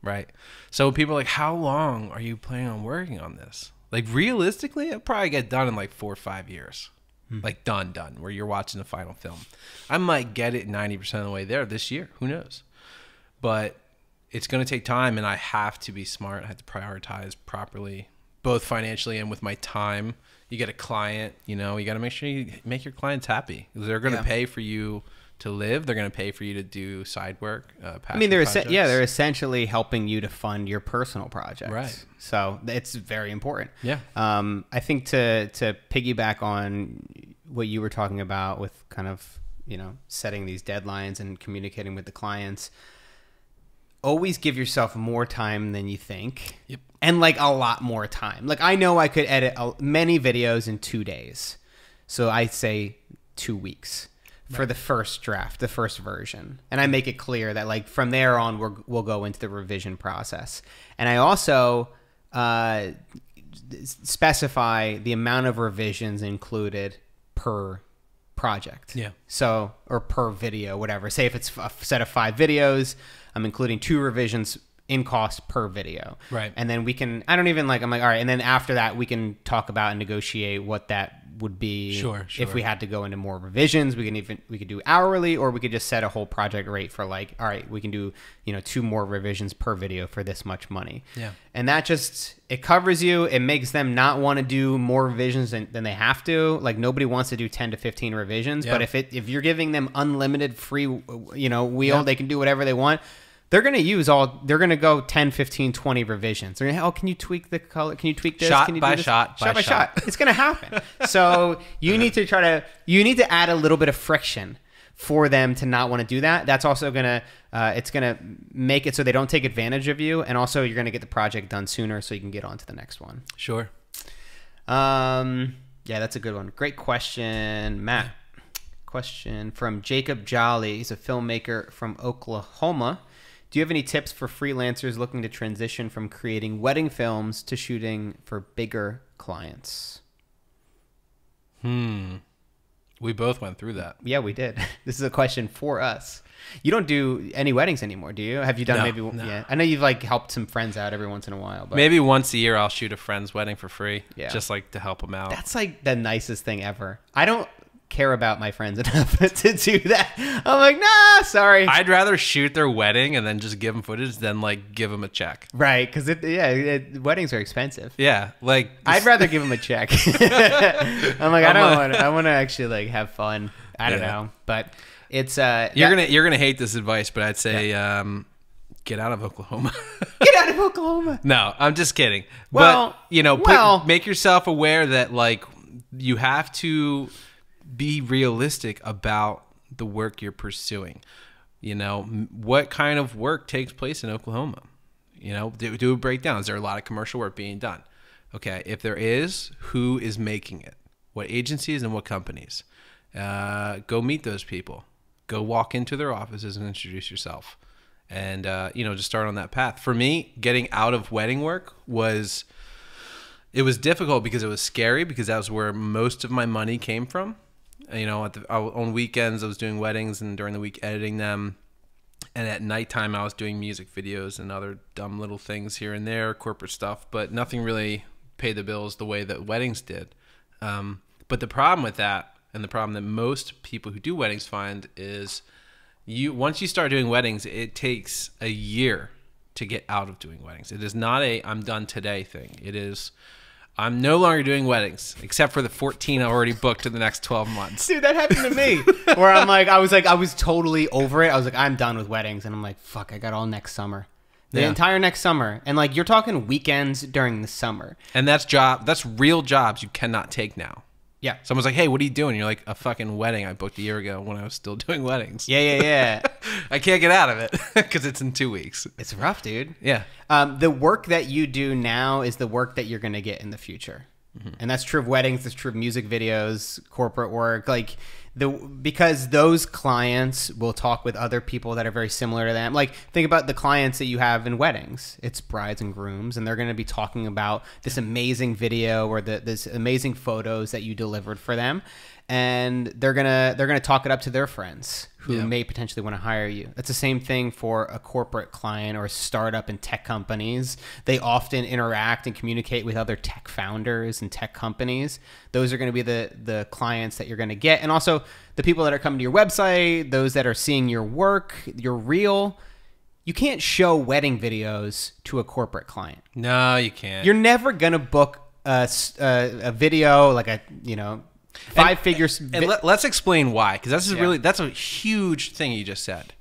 Right. So people are like, how long are you planning on working on this? Like realistically, it'll probably get done in like four or five years. Like done, done, where you're watching the final film. I might get it 90% of the way there this year. Who knows? But it's going to take time, and I have to be smart. I have to prioritize properly, both financially and with my time. You get a client, you know, you got to make sure you make your clients happy. They're going to Yeah. pay for you to live. They're going to pay for you to do side work. Uh, I mean, they're yeah, they're essentially helping you to fund your personal projects. Right. So it's very important. Yeah. Um, I think to to piggyback on what you were talking about with kind of you know setting these deadlines and communicating with the clients. Always give yourself more time than you think. Yep. And like a lot more time. Like I know I could edit a, many videos in two days, so I say two weeks for the first draft, the first version, and I make it clear that like from there on we're, we'll go into the revision process. And I also uh, specify the amount of revisions included per project. Yeah. So, or per video, whatever. Say if it's a set of five videos, I'm including two revisions in cost per video. Right. And then we can, I don't even like, I'm like, all right. And then after that, we can talk about and negotiate what that would be. Sure, If we had to go into more revisions, we can even, we could do hourly or we could just set a whole project rate for like, all right, we can do, you know, two more revisions per video for this much money. Yeah. And that just it covers you. It makes them not want to do more revisions than, than they have to. Like nobody wants to do 10 to 15 revisions, but if it if you're giving them unlimited free you know, wheel, Yeah. they can do whatever they want. They're going to use all they're going to go 10, 15, 20 revisions. They're going to, "Oh, can you tweak the color? Can you tweak this? Shot can you by do this?" shot by shot by shot. shot. It's going to happen. so, you need to try to you need to add a little bit of friction for them to not want to do that. That's also going to uh, it's going to make it so they don't take advantage of you, and also you're going to get the project done sooner, so you can get on to the next one. Sure. Um, yeah, that's a good one. Great question, Matt. Question from Jacob Jolly. He's a filmmaker from Oklahoma. Do you have any tips for freelancers looking to transition from creating wedding films to shooting for bigger clients? Hmm. We both went through that. Yeah, we did. This is a question for us. You don't do any weddings anymore, do you? Have you done No, maybe? no. Yeah, I know you've like helped some friends out every once in a while, but Maybe once a year I'll shoot a friend's wedding for free. Yeah. Just like to help them out. That's like the nicest thing ever. I don't care about my friends enough to do that. I'm like, nah, sorry. I'd rather shoot their wedding and then just give them footage than like give them a check. right, because it, yeah, it, weddings are expensive. Yeah, like I'd rather give them a check. I'm like, I don't want. I want to actually like have fun. I don't Yeah. know, but it's uh, you're that- gonna you're gonna hate this advice, but I'd say um, get out of Oklahoma. get out of Oklahoma. no, I'm just kidding. Well, but you know, put, well- make yourself aware that like you have to be realistic about the work you're pursuing. You know, what kind of work takes place in Oklahoma? You know, do, do a breakdown. Is there a lot of commercial work being done? Okay, if there is, who is making it? What agencies and what companies? Uh, go meet those people. Go walk into their offices and introduce yourself, and uh, you know, just start on that path. For me, getting out of wedding work was it was difficult because it was scary because that was where most of my money came from. You know, at the, on weekends I was doing weddings and during the week editing them, and at nighttime I was doing music videos and other dumb little things here and there, corporate stuff, but nothing really paid the bills the way that weddings did. Um, but the problem with that, and the problem that most people who do weddings find, is you once you start doing weddings, it takes a year to get out of doing weddings. It is not a I'm done today thing. It is I'm no longer doing weddings, except for the 14 I already booked in the next 12 months. Dude, that happened to me. Where I'm like, I was like, I was totally over it. I was like, I'm done with weddings, and I'm like, fuck, I got all next summer, the Yeah. entire next summer, and like you're talking weekends during the summer. And that's job. That's real jobs you cannot take now. Yeah. Someone's like, "Hey, what are you doing?" You're like, "A fucking wedding I booked a year ago when I was still doing weddings." Yeah, yeah, yeah. I can't get out of it because it's in two weeks. it's rough, dude. Yeah. Um, the work that you do now is the work that you're going to get in the future, and that's true of weddings. That's true of music videos, corporate work, like the because those clients will talk with other people that are very similar to them. Like think about the clients that you have in weddings. It's brides and grooms, and they're going to be talking about this amazing video or the this amazing photos that you delivered for them. And they're gonna they're gonna talk it up to their friends who Yeah. may potentially want to hire you. That's the same thing for a corporate client or a startup in tech companies. They often interact and communicate with other tech founders and tech companies. Those are going to be the the clients that you're going to get, and also the people that are coming to your website, those that are seeing your work, your reel. You can't show wedding videos to a corporate client. No, you can't. You're never going to book a a video like a you know five figures. and let, us explain why, because that's Yeah. really that's a huge thing you just said,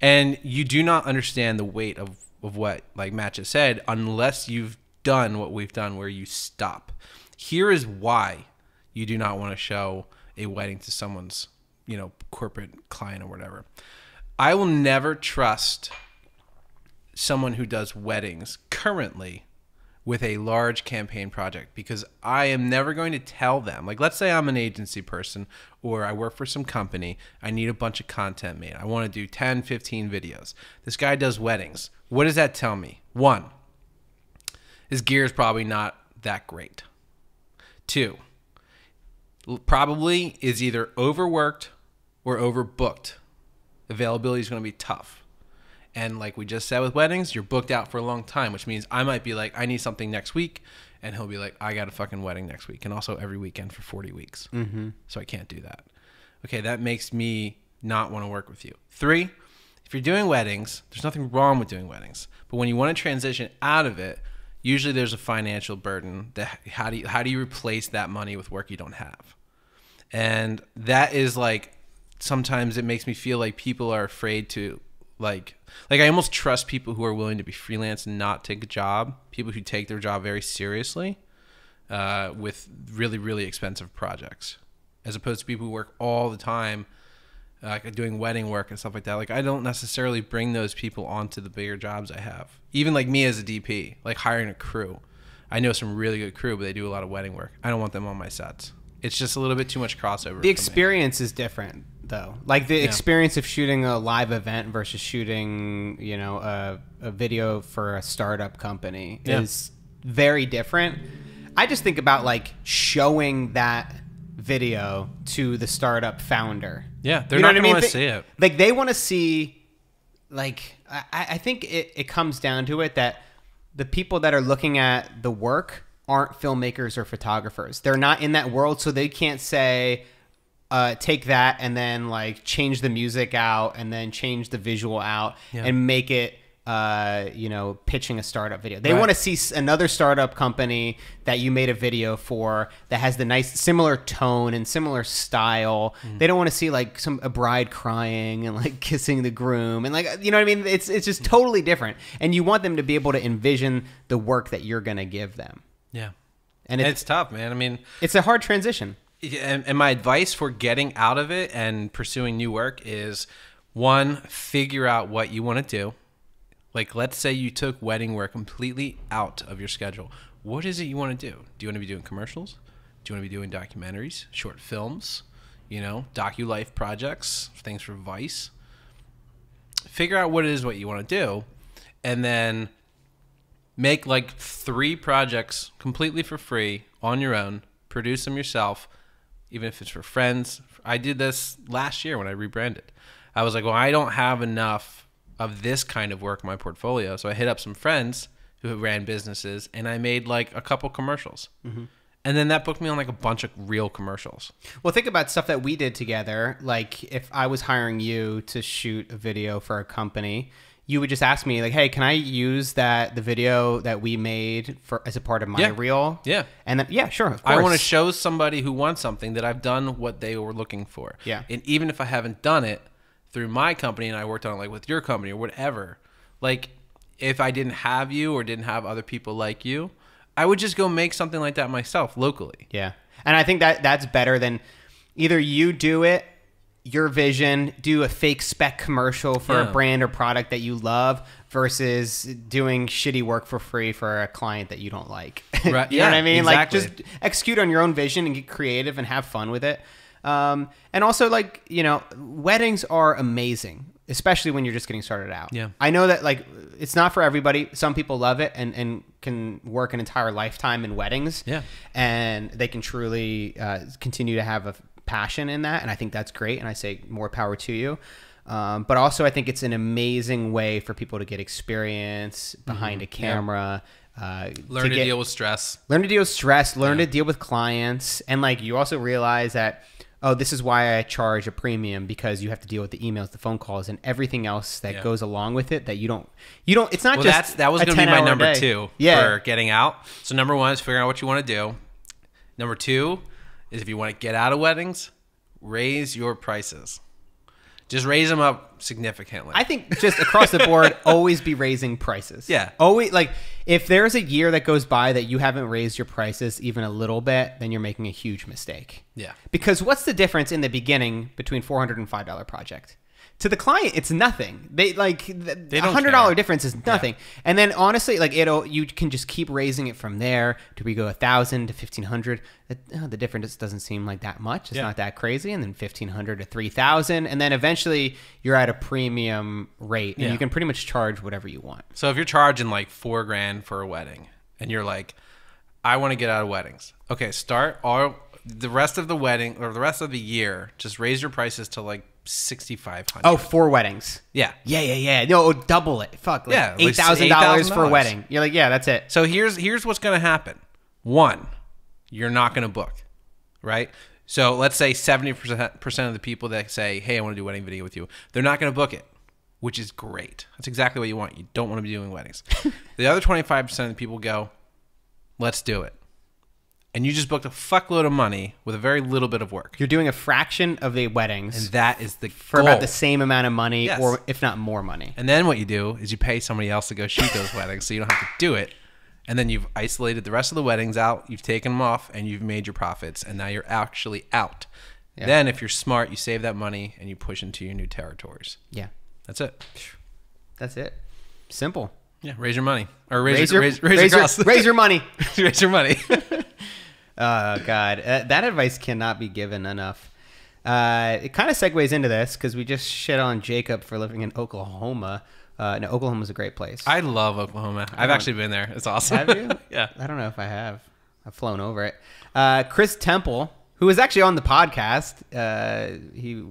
and you do not understand the weight of of what like Matt just said unless you've done what we've done, where you stop. Here is why you do not want to show a wedding to someone's you know corporate client or whatever. I will never trust someone who does weddings currently with a large campaign project because I am never going to tell them. Like, let's say I'm an agency person or I work for some company. I need a bunch of content made. I want to do 10, 15 videos. This guy does weddings. What does that tell me? One, his gear is probably not that great. Two, probably is either overworked or overbooked. Availability is going to be tough. And like we just said with weddings, you're booked out for a long time, which means I might be like, I need something next week. And he'll be like, I got a fucking wedding next week. And also every weekend for 40 weeks. Mm-hmm. So I can't do that. Okay, that makes me not want to work with you. Three, if you're doing weddings, there's nothing wrong with doing weddings. But when you want to transition out of it, usually there's a financial burden. That how do you, how do you replace that money with work you don't have? and that is like sometimes it makes me feel like people are afraid to like like I almost trust people who are willing to be freelance and not take a job. People who take their job very seriously uh, with really really expensive projects, as opposed to people who work all the time, uh, like doing wedding work and stuff like that. Like I don't necessarily bring those people onto the bigger jobs I have. Even like me as a DP, like hiring a crew. I know some really good crew, but they do a lot of wedding work. I don't want them on my sets. It's just a little bit too much crossover. The me. experience is different, though. Like the experience of shooting a live event versus shooting, you know, a, a video for a startup company Yeah. is very different. I just think about like showing that video to the startup founder. Yeah, they're You know not going to mean? want to see it. Like they want to see, like I, I think it, it comes down to it that the people that are looking at the work aren't filmmakers or photographers. They're not in that world, so they can't say, uh, take that and then like change the music out and then change the visual out Yeah. and make it. Uh, you know, pitching a startup video. They Right. want to see another startup company that you made a video for that has the nice, similar tone and similar style. Mm. They don't want to see like some a bride crying and like kissing the groom and like you know what I mean. It's it's Mm. just totally different, and you want them to be able to envision the work that you're gonna give them. Yeah. And And it's it's tough, man. I mean, it's a hard transition. And, my advice for getting out of it and pursuing new work is one, figure out what you want to do. Like, let's say you took wedding wear completely out of your schedule. What is it you want to do? Do you want to be doing commercials? Do you want to be doing documentaries, short films, you know, docu life projects, things for Vice? Figure out what it is what you want to do, and then make like three projects completely for free on your own produce them yourself even if it's for friends. I did this last year when i rebranded. I was like well i don't have enough of this kind of work in my portfolio. So i hit up some friends who ran businesses and i made like a couple commercials. Mm-hmm. And then that booked me on like a bunch of real commercials. Well, think about stuff that we did together. Like if I was hiring you to shoot a video for a company, you would just ask me like, "Hey, can I use that the video that we made for as a part of my Yeah. reel?" Yeah. and then yeah, sure, of course. I want to show somebody who wants something that I've done what they were looking for. Yeah. And even if I haven't done it through my company and I worked on it like with your company or whatever, like if I didn't have you or didn't have other people like you, I would just go make something like that myself locally. Yeah. And I think that that's better than either you do it, your vision, do a fake spec commercial for Yeah. a brand or product that you love versus doing shitty work for free for a client that you don't like. Right. you know what I mean? exactly. Like just execute on your own vision and get creative and have fun with it. Um, and also like, you know, weddings are amazing, especially when you're just getting started out. Yeah. I know that like it's not for everybody. Some people love it and, and can work an entire lifetime in weddings Yeah. and they can truly uh, continue to have a passion in that and i think that's great and i say more power to you um, but also i think it's an amazing way for people to get experience behind a camera uh, Mm-hmm. Learn to, get- deal with stress. learn to deal with stress learn to deal with clients and like you also realize that oh this is why i charge a premium because you have to deal with the emails the phone calls and everything else that Yeah. goes along with it that you don't you don't it's not Well, just that's that was going to be my number day. two yeah for getting out. So number one is figuring out what you want to do. Number two is if you want to get out of weddings, raise your prices. Just raise them up significantly. I think just across the board, always be raising prices. Yeah. Always like if there's a year that goes by that you haven't raised your prices even a little bit, then you're making a huge mistake. Yeah. Because what's the difference in the beginning between four hundred and five dollar project? To the client, it's nothing. They like the hundred dollar difference is nothing. And then honestly, like it'll you can just keep raising it from there. Do we go a thousand to fifteen hundred? Uh, the difference doesn't seem like that much. It's Yeah. not that crazy. And then fifteen hundred to three thousand, and then eventually you're at a premium rate, and Yeah. you can pretty much charge whatever you want. So if you're charging like four grand for a wedding and you're like, I want to get out of weddings. Okay, start all the rest of the wedding or the rest of the year, just raise your prices to like sixty five hundred. Oh, four weddings. yeah. Yeah, yeah, yeah. No, oh, double it. Fuck. Like Yeah, like eight thousand dollars for a wedding. You're like, yeah, that's it. So here's here's what's gonna happen. One, you're not gonna book, right? So let's say seventy percent of the people that say, "Hey, I want to do a wedding video with you," they're not gonna book it, which is great. That's exactly what you want. You don't want to be doing weddings. the other twenty five percent of the people go, "Let's do it," and you just booked a fuckload of money with a very little bit of work, You're doing a fraction of the weddings and that is the for goal. about the same amount of money, Yes. or if not more money. And then what you do is you pay somebody else to go shoot those weddings so you don't have to do it. And then you've isolated the rest of the weddings out, you've taken them off, and you've made your profits, and now you're actually out. Then, if you're smart, you save that money and you push into your new territories. Yeah, That's it. that's it. Simple. Yeah, raise your money or raise, Raise your, your, raise, raise, raise your your, costs. raise your money. raise your money. Oh God, uh, that advice cannot be given enough. Uh, it kind of segues into this because we just shit on Jacob for living in Oklahoma. Uh, no, Oklahoma's a great place. I love Oklahoma. I've actually been there. It's awesome. Have you? yeah. I don't know if I have. I've flown over it. Uh, Chris Temple, who was actually on the podcast, uh, he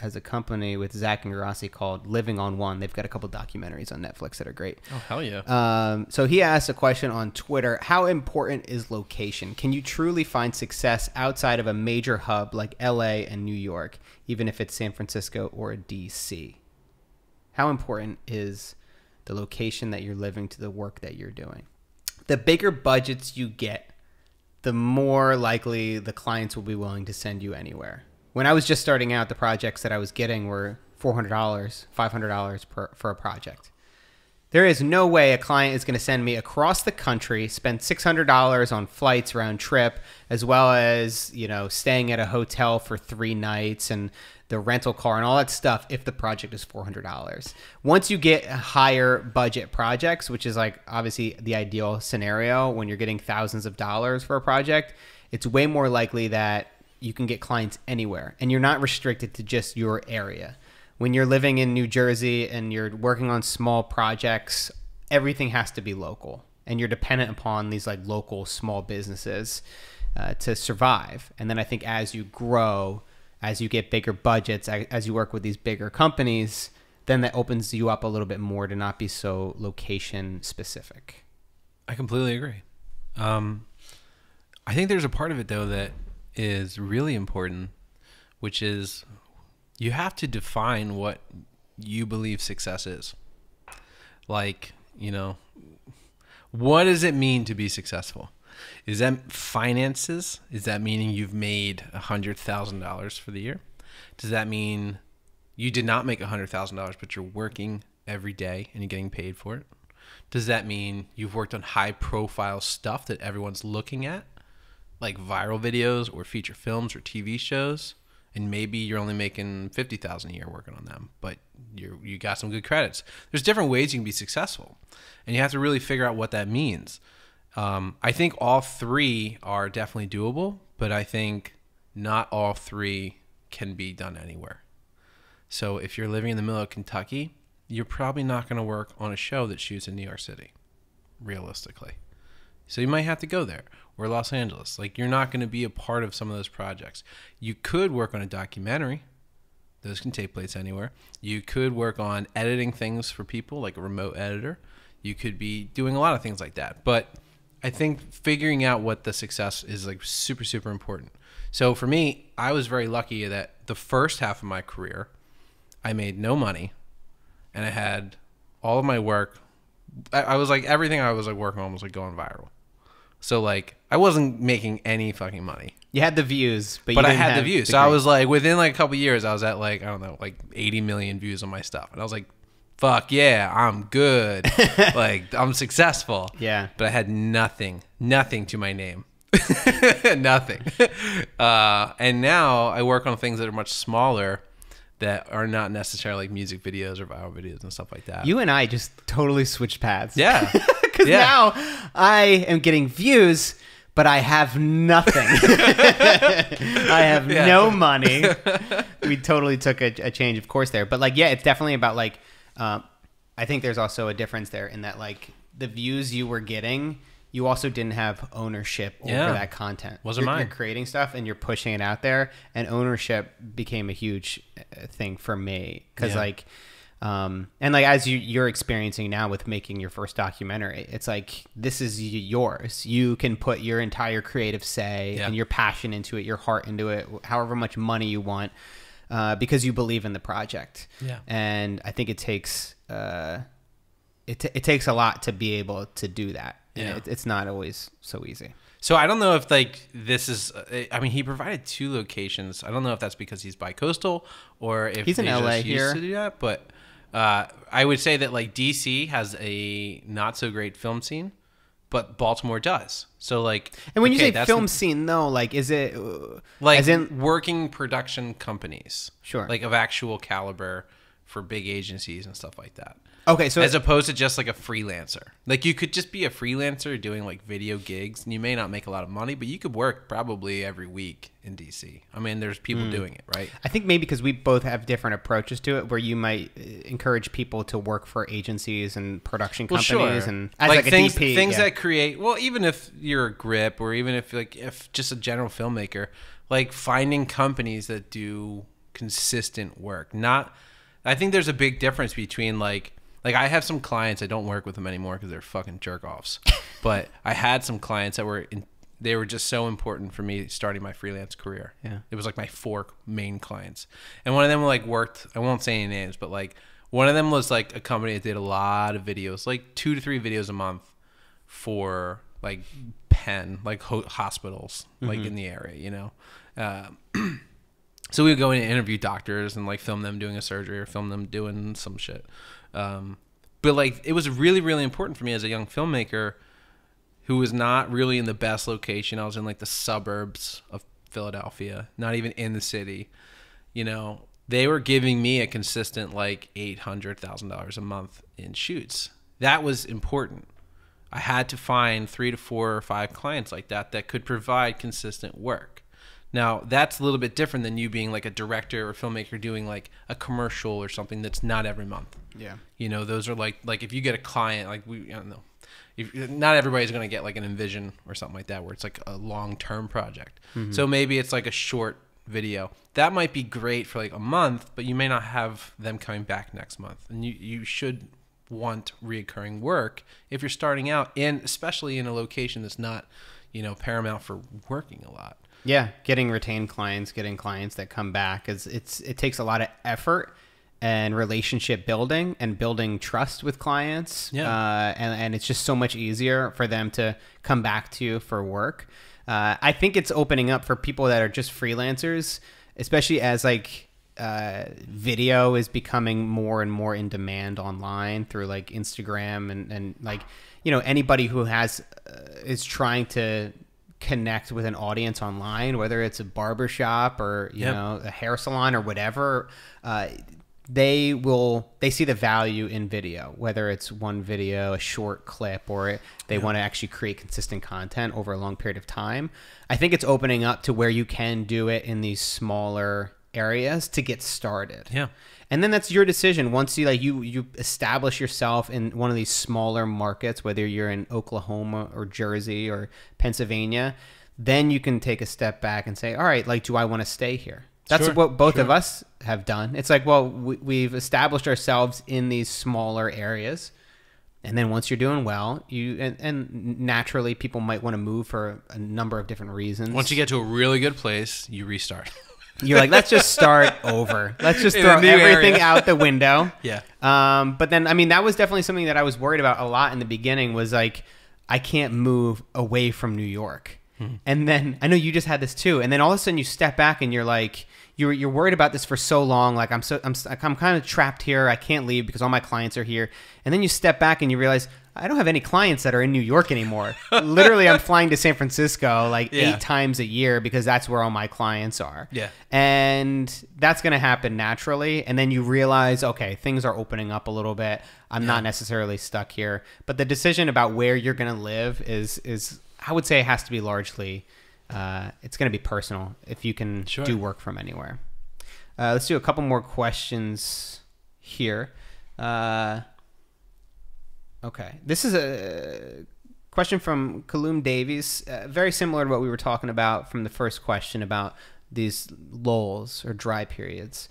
has a company with Zach Ingrasci called Living on One. They've got a couple documentaries on Netflix that are great. Oh hell yeah. Um, so he asked a question on Twitter: How important is location? Can you truly find success outside of a major hub like LA and New York, even if it's San Francisco or DC? How important is the location that you're living to the work that you're doing? The bigger budgets you get, the more likely the clients will be willing to send you anywhere. When I was just starting out, the projects that I was getting were $400, $500 per, for a project. There is no way a client is going to send me across the country, spend $600 on flights round trip, as well as, you know, staying at a hotel for three nights and the rental car and all that stuff if the project is $400. Once you get higher budget projects, which is like obviously the ideal scenario when you're getting thousands of dollars for a project, it's way more likely that you can get clients anywhere and you're not restricted to just your area when you're living in New Jersey and you're working on small projects, everything has to be local, and you're dependent upon these like local small businesses uh, to survive. And then I think as you grow, as you get bigger budgets, as you work with these bigger companies, then that opens you up a little bit more to not be so location specific. I completely agree. Um, I think there's a part of it though that is really important, which is you have to define what you believe success is. like you know what does it mean to be successful? Is that finances? Is that meaning you've made a hundred thousand dollars for the year? Does that mean you did not make a hundred thousand dollars but you're working every day and you're getting paid for it? Does that mean you've worked on high profile stuff that everyone's looking at like viral videos or feature films or tv shows and maybe you're only making 50,000 a year working on them, but you you got some good credits. There's different ways you can be successful, and you have to really figure out what that means. Um, I think all three are definitely doable, but I think not all three can be done anywhere. So if you're living in the middle of Kentucky, you're probably not going to work on a show that shoots in New York City, realistically. So you might have to go there or Los Angeles. Like you're not going to be a part of some of those projects. You could work on a documentary. Those can take place anywhere. You could work on editing things for people like a remote editor. You could be doing a lot of things like that. But I think figuring out what the success is like super super important. So for me, I was very lucky that the first half of my career I made no money and I had all of my work I, I was like everything I was like working on was like going viral. So like I wasn't making any fucking money. You had the views, but, But you I had the views. the So I was like within like a couple years I was at like I don't know, like 80 million views on my stuff. And I was like fuck yeah, I'm good. like I'm successful. Yeah. But I had nothing, nothing to my name. nothing. Uh, and now I work on things that are much smaller that are not necessarily like music videos or viral videos and stuff like that. You and I just totally switched paths. yeah. Because Yeah. now I am getting views, but I have nothing. I have Yeah. no money. we totally took a, a change of course there. But like, yeah, it's definitely about like, um, I think there's also a difference there in that like the views you were getting, you also didn't have ownership over Yeah. that content. Wasn't you're, mine. You're creating stuff and you're pushing it out there, and ownership became a huge uh, thing for me because Yeah. like um, and like as you you're experiencing now with making your first documentary it's like this is yours you can put your entire creative say Yeah. and your passion into it your heart into it however much money you want uh, because you believe in the project Yeah. and i think it takes uh, it, t- it takes a lot to be able to do that Yeah. it, it's not always so easy So I don't know if like this is. uh, I mean, he provided two locations. I don't know if that's because he's bi-coastal or if He's in LA just used here. to do that. But uh, I would say that like DC has a not so great film scene, but Baltimore does. So like, and when you say film scene though like is it uh, like as in working production companies, Sure. like of actual caliber for big agencies and stuff like that. Okay so as opposed to just like a freelancer. Like you could just be a freelancer doing like video gigs, and you may not make a lot of money, but you could work probably every week in DC. I mean, there's people Hmm. doing it, right? I think maybe because we both have different approaches to it, where you might uh, encourage people to work for agencies and production companies, and as like, things, a DP, things yeah. that create. Well, even if you're a grip, or even if like if just a general filmmaker, like finding companies that do consistent work. Not, I think there's a big difference between like. Like I have some clients I don't work with them anymore because they're fucking jerk offs. but I had some clients that were in, they were just so important for me starting my freelance career. Yeah. It was like my four main clients. And one of them like worked, I won't say any names, but like one of them was like a company that did a lot of videos, like two to three videos a month for like pen, like ho- hospitals, like in the area, you know? Uh, so we would go in and interview doctors and like film them doing a surgery or film them doing some shit. Um, but like it was really, really important for me as a young filmmaker who was not really in the best location. I was in like the suburbs of Philadelphia, not even in the city. You know, they were giving me a consistent like eight hundred thousand dollars a month in shoots. That was important. I had to find three to four or five clients like that that could provide consistent work. Now that's a little bit different than you being like a director or filmmaker doing like a commercial or something that's not every month. Yeah, You know, those are like like if you get a client like we I don't know. If, not everybody's going to get like an Envision or something like that where it's like a long-term project. Mm-hmm. So maybe it's like a short video. That might be great for like a month, but you may not have them coming back next month. And you you should want reoccurring work if you're starting out and especially in a location that's not, you know, paramount for working a lot. yeah. Getting retained clients, getting clients that come back is it's it takes a lot of effort, and relationship building and building trust with clients. Yeah. Uh, and, and it's just so much easier for them to come back to you for work. Uh, I think it's opening up for people that are just freelancers, especially as like uh, video is becoming more and more in demand online through like Instagram and, and like, you know, anybody who has uh, is trying to connect with an audience online, whether it's a barbershop or, you Yep. know, a hair salon or whatever. Uh, they will they see the value in video whether it's one video a short clip or they want to actually create consistent content over a long period of time. I think it's opening up to where you can do it in these smaller areas to get started. Yeah. and then that's your decision. Once you like you you establish yourself in one of these smaller markets whether you're in oklahoma or jersey or pennsylvania then you can take a step back and say all right like do i want to stay here that's Sure, what both of us have done it's like well we, we've established ourselves in these smaller areas and then once you're doing well you and, and naturally people might want to move for a number of different reasons Once you get to a really good place, you restart. you're like let's just start over let's just throw everything area. out the window yeah. um, but then, I mean, that was definitely something that I was worried about a lot in the beginning. Was like, I can't move away from New York. Hmm. And then I know you just had this too. And then all of a sudden, you step back and you're like, you're you're worried about this for so long. Like I'm so I'm I'm kind of trapped here. I can't leave because all my clients are here. And then you step back and you realize. I don't have any clients that are in New York anymore. Literally, I'm flying to San Francisco like Yeah. eight times a year because that's where all my clients are Yeah. and that's going to happen naturally and then you realize okay things are opening up a little bit i'm not necessarily stuck here but the decision about where you're going to live is is i would say it has to be largely uh, it's going to be personal if you can Sure. do work from anywhere uh, let's do a couple more questions here uh, okay this is a question from Kaloum Davies, uh, very similar to what we were talking about from the first question about these lulls or dry periods.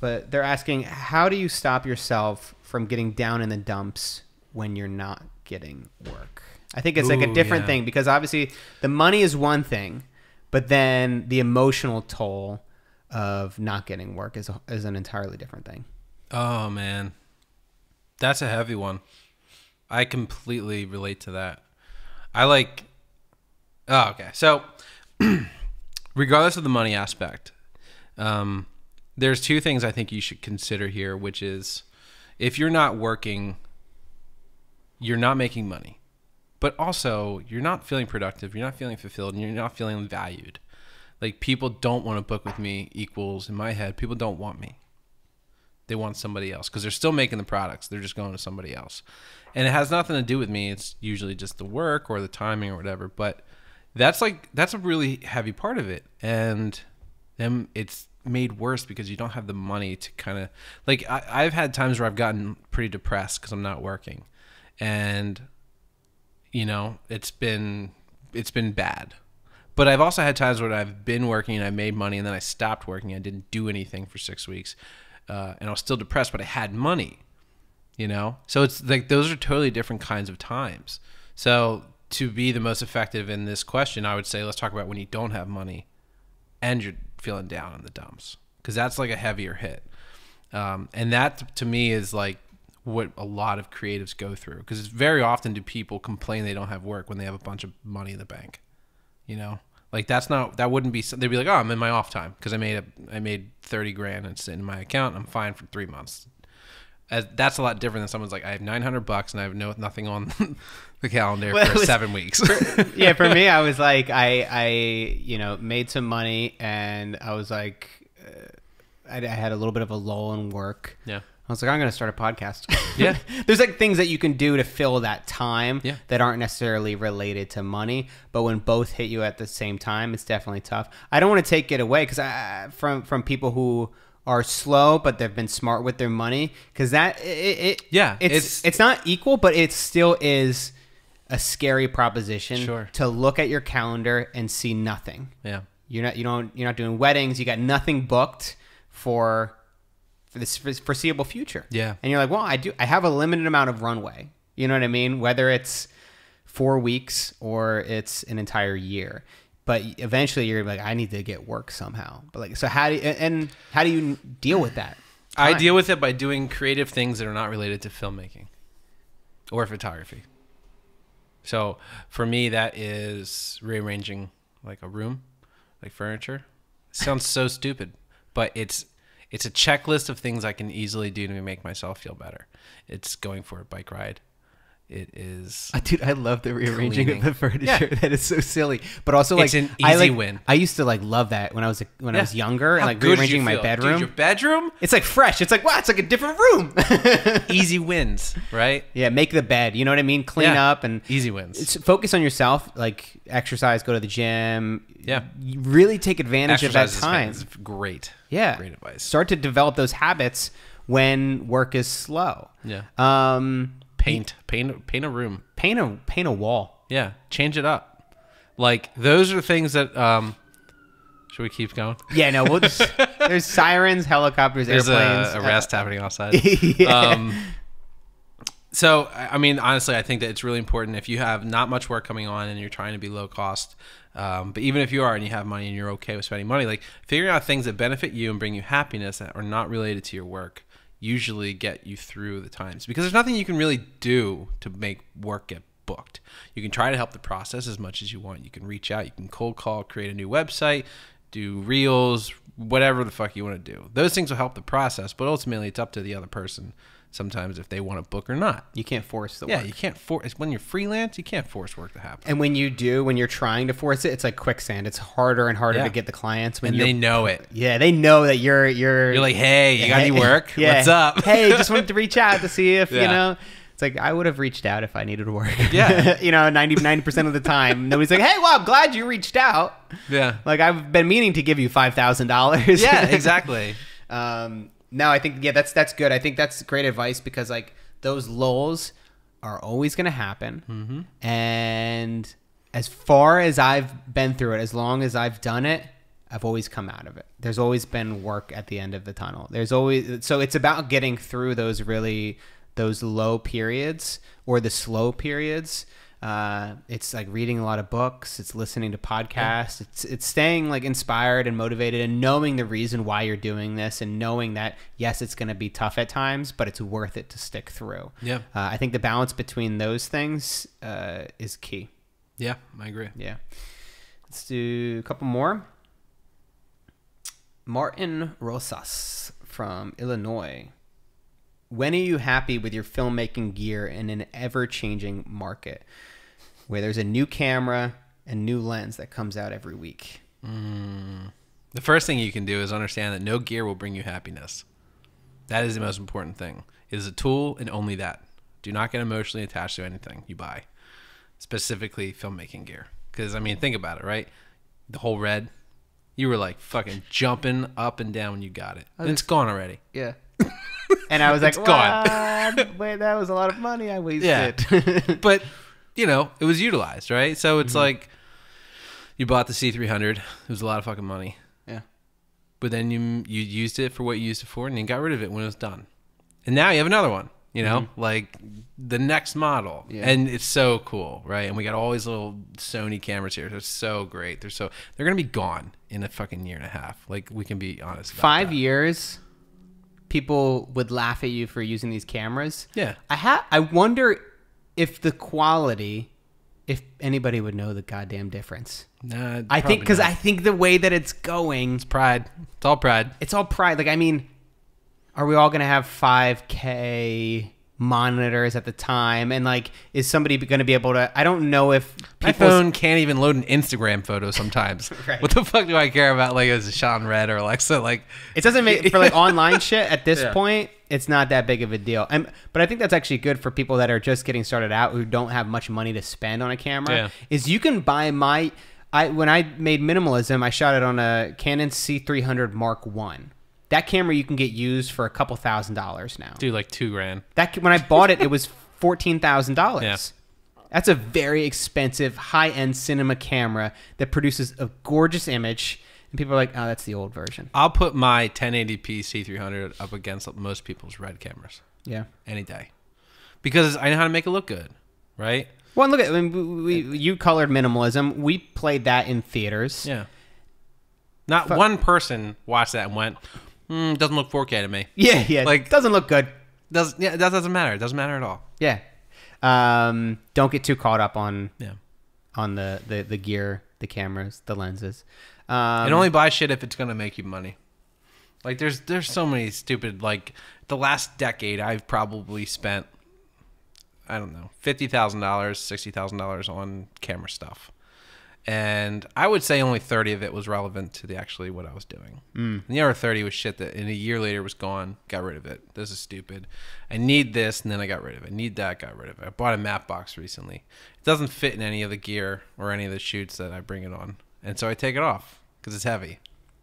But they're asking, how do you stop yourself from getting down in the dumps when you're not getting work? I think it's like a different yeah. thing because obviously the money is one thing, but then the emotional toll of not getting work is, a, is an entirely different thing. Oh man, that's a heavy one. I completely relate to that. I like. Oh, okay. So, regardless of the money aspect, um, there's two things I think you should consider here, which is if you're not working, you're not making money, but also you're not feeling productive, you're not feeling fulfilled, and you're not feeling valued. Like people don't want to book with me equals in my head. People don't want me they want somebody else because they're still making the products. They're just going to somebody else. And it has nothing to do with me. It's usually just the work or the timing or whatever. But that's like that's a really heavy part of it. And then it's made worse because you don't have the money to kind of like I, I've had times where I've gotten pretty depressed because I'm not working. And you know, it's been it's been bad. But I've also had times where I've been working and I made money and then I stopped working. I didn't do anything for six weeks, uh, and I was still depressed, but I had money. You know, so it's like those are totally different kinds of times. So to be the most effective in this question, I would say let's talk about when you don't have money and you're feeling down in the dumps because that's like a heavier hit. Um, and that to me is like what a lot of creatives go through because very often do people complain they don't have work when they have a bunch of money in the bank you know? Like that's not that wouldn't be they'd be like oh i'm in my off time because i made a i made 30 grand and it's in my account i'm fine for three months. As, that's a lot different than someone's like i have 900 bucks and i have no nothing on the calendar Well, for was- seven weeks. yeah, for me, I was like, I, I, you know, made some money, and I was like, uh, I, I had a little bit of a lull in work. yeah I was like, I'm going to start a podcast. Yeah. There's like things that you can do to fill that time Yeah. that aren't necessarily related to money, but when both hit you at the same time, it's definitely tough. I don't want to take it away because I from from people who are slow but they've been smart with their money because that it, it Yeah, it's, it's- it's not equal, but it still is a scary proposition Sure. to look at your calendar and see nothing. yeah You're not you don't you're not doing weddings. You got nothing booked for for this foreseeable future. Yeah. And you're like, well, I do. I have a limited amount of runway. You know what I mean? Whether it's four weeks or it's an entire year. But eventually, you're like, I need to get work somehow. But like, so how do you, and how do you deal with that? I deal with it by doing creative things that are not related to filmmaking or photography. So for me, that is rearranging like a room, like furniture. sounds so stupid, but it's it's a checklist of things I can easily do to make myself feel better. It's going for a bike ride. It is Dude, I love the rearranging Cleaning. of the furniture. Yeah. That is so silly, but also like It's an I easy like, win. I used to like love that when I was when I was younger and like rearranging my feel? Dude, bedroom. your bedroom, it's like fresh. It's like wow, it's like a different room. easy wins, right? yeah, make the bed. You know what I mean? Clean Yeah. up and Easy wins. it's, focus on yourself. Like exercise, go to the gym. Yeah. Really take advantage Exercise of that time. is great. Yeah, great advice. Start to develop those habits when work is slow. Yeah. Um, Paint, paint, paint a room. paint a paint a wall. Yeah, change it up. Like those are things that. um Should we keep going? Yeah, no, we'll just, there's sirens, helicopters, There's airplanes. a uh, arrest happening outside. yeah. Um, so, I I mean, honestly, I think that it's really important if you have not much work coming on and you're trying to be low cost. Um, but even if you are and you have money and you're okay with spending money, like figuring out things that benefit you and bring you happiness that are not related to your work usually get you through the times because there's nothing you can really do to make work get booked. You can try to help the process as much as you want. You can reach out, you can cold call, create a new website, do reels, whatever the fuck you want to do. Those things will help the process, but ultimately it's up to the other person sometimes if they want to book or not. you can't force the Yeah, work. you can't force when you're freelance, you can't force work to happen. And when you do, when you're trying to force it, it's like quicksand. It's harder and harder Yeah. to get the clients when And they know it. Yeah, they know that you're you're You're like, "Hey, you got any work? yeah. What's up?" hey, just wanted to reach out to see if you know. It's like I would have reached out if I needed work. Yeah. you know, 90 percent of the time, nobody's like, "Hey, well, I'm glad you reached out." Yeah. Like I've been meaning to give you five thousand dollars. Yeah, exactly. um, no, I think yeah, that's that's good. I think that's great advice because like those lulls are always going to happen, Mm-hmm. and as far as I've been through it, as long as I've done it, I've always come out of it. There's always been work at the end of the tunnel. There's always so it's about getting through those really those low periods or the slow periods. Uh, it's like reading a lot of books. It's listening to podcasts. It's it's staying like inspired and motivated and knowing the reason why you're doing this and knowing that yes, it's going to be tough at times, but it's worth it to stick through. Yeah. Uh, I think the balance between those things uh, is key. Yeah, I agree. Yeah. Let's do a couple more. Martin Rosas from Illinois. When are you happy with your filmmaking gear in an ever changing market where there's a new camera and new lens that comes out every week? Mm. The first thing you can do is understand that no gear will bring you happiness. That is the most important thing. It is a tool and only that. Do not get emotionally attached to anything you buy, specifically filmmaking gear. Because, I mean, think about it, right? The whole red, you were like fucking jumping up and down when you got it. And it's gone already. Yeah. and I was like, It's gone. Wait, that was a lot of money I wasted. Yeah. but you know, it was utilized, right? So it's mm-hmm. like you bought the C300. It was a lot of fucking money. yeah. But then you you used it for what you used it for, and you got rid of it when it was done. And now you have another one. You know, mm-hmm. like the next model, Yeah. and it's so cool, right? And we got all these little Sony cameras here. They're so great. They're so they're gonna be gone in a fucking year and a half. Like we can be honest. About Five that. years, people would laugh at you for using these cameras. Yeah. I ha- I wonder if the quality, if anybody would know the goddamn difference. Nah, I think because. I think the way that it's going, it's pride. It's all pride. it's all pride. Like I mean, are we all gonna have 5K monitors at the time? And like, is somebody gonna be able to? I don't know if My phone can't even load an Instagram photo sometimes. Right. What the fuck do I care about? Like, is it Sean Red or Alexa? Like, It doesn't make for like online shit at this Yeah. point. It's not that big of a deal. And but I think that's actually good for people that are just getting started out who don't have much money to spend on a camera. Yeah. Is you can buy my I when I made minimalism, I shot it on a Canon C300 Mark One. That camera you can get used for a couple thousand dollars now. dude, like two grand. That when I bought it, it was $14,000. Yeah. dollars. That's a very expensive, high-end cinema camera that produces a gorgeous image, and people are like, "Oh, that's the old version." I'll put my 1080p C300 up against most people's red cameras Yeah. any day because I know how to make it look good, right? Well, and look at I mean, we, we, you colored minimalism. We played that in theaters. Yeah. Not one person watched that and went, Mm, doesn't look 4K to me. Yeah, yeah. Like- Like doesn't look good. Does yeah, that doesn't matter. It doesn't matter at all. Yeah. Um, don't get too caught up on Yeah. on the the, the gear, the cameras, the lenses. Um, and only buy shit if it's gonna make you money. Like there's there's so many stupid like the last decade I've probably spent I don't know fifty thousand dollars sixty thousand dollars on camera stuff, and I would say only thirty of it was relevant to the actually what I was doing. Mm. The other thirty was shit that in a year later was gone. Got rid of it. This is stupid. I need this and then I got rid of it. I Need that. Got rid of it. I bought a matte box recently. It doesn't fit in any of the gear or any of the shoots that I bring it on, and so I take it off because it's heavy.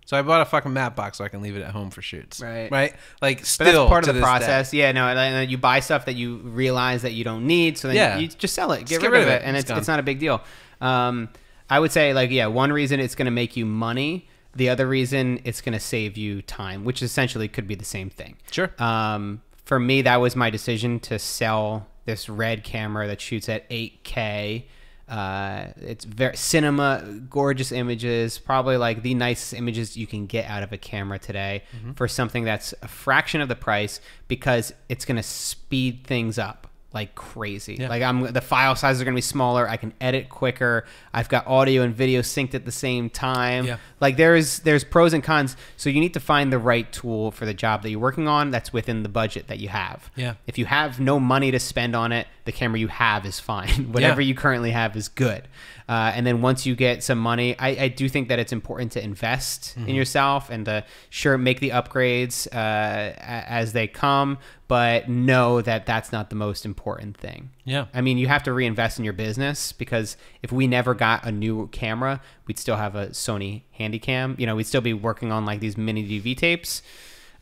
So I bought a fucking matte box so I can leave it at home for shoots. Right. Right. Like but still that's part to of the this day. process. Yeah, no, and then you buy stuff that you realize that you don't need, so then Yeah. you just sell it, get, Just rid, of it, and It's it's it's not a big deal. Um, I would say like yeah, one reason it's going to make you money. The other reason it's going to save you time, which essentially could be the same thing. Sure. Um, for me, that was my decision to sell this red camera that shoots at 8K. Uh, it's very cinema, gorgeous images, probably like the nicest images you can get out of a camera today Mm-hmm. for something that's a fraction of the price because it's going to speed things up like crazy. Yeah. Like I'm the file sizes are going to be smaller. I can edit quicker. I've got audio and video synced at the same time. Yeah. Like there's there's pros and cons. So you need to find the right tool for the job that you're working on that's within the budget that you have. Yeah. If you have no money to spend on it, the camera you have is fine. Whatever Yeah. you currently have is good. Uh, and then once you get some money, I, I do think that it's important to invest Mm-hmm. in yourself and to sure make the upgrades uh, as they come, but know that that's not the most important thing. Yeah. I mean, you have to reinvest in your business because if we never got a new camera, we'd still have a Sony Handycam. You know, we'd still be working on like these mini DV tapes.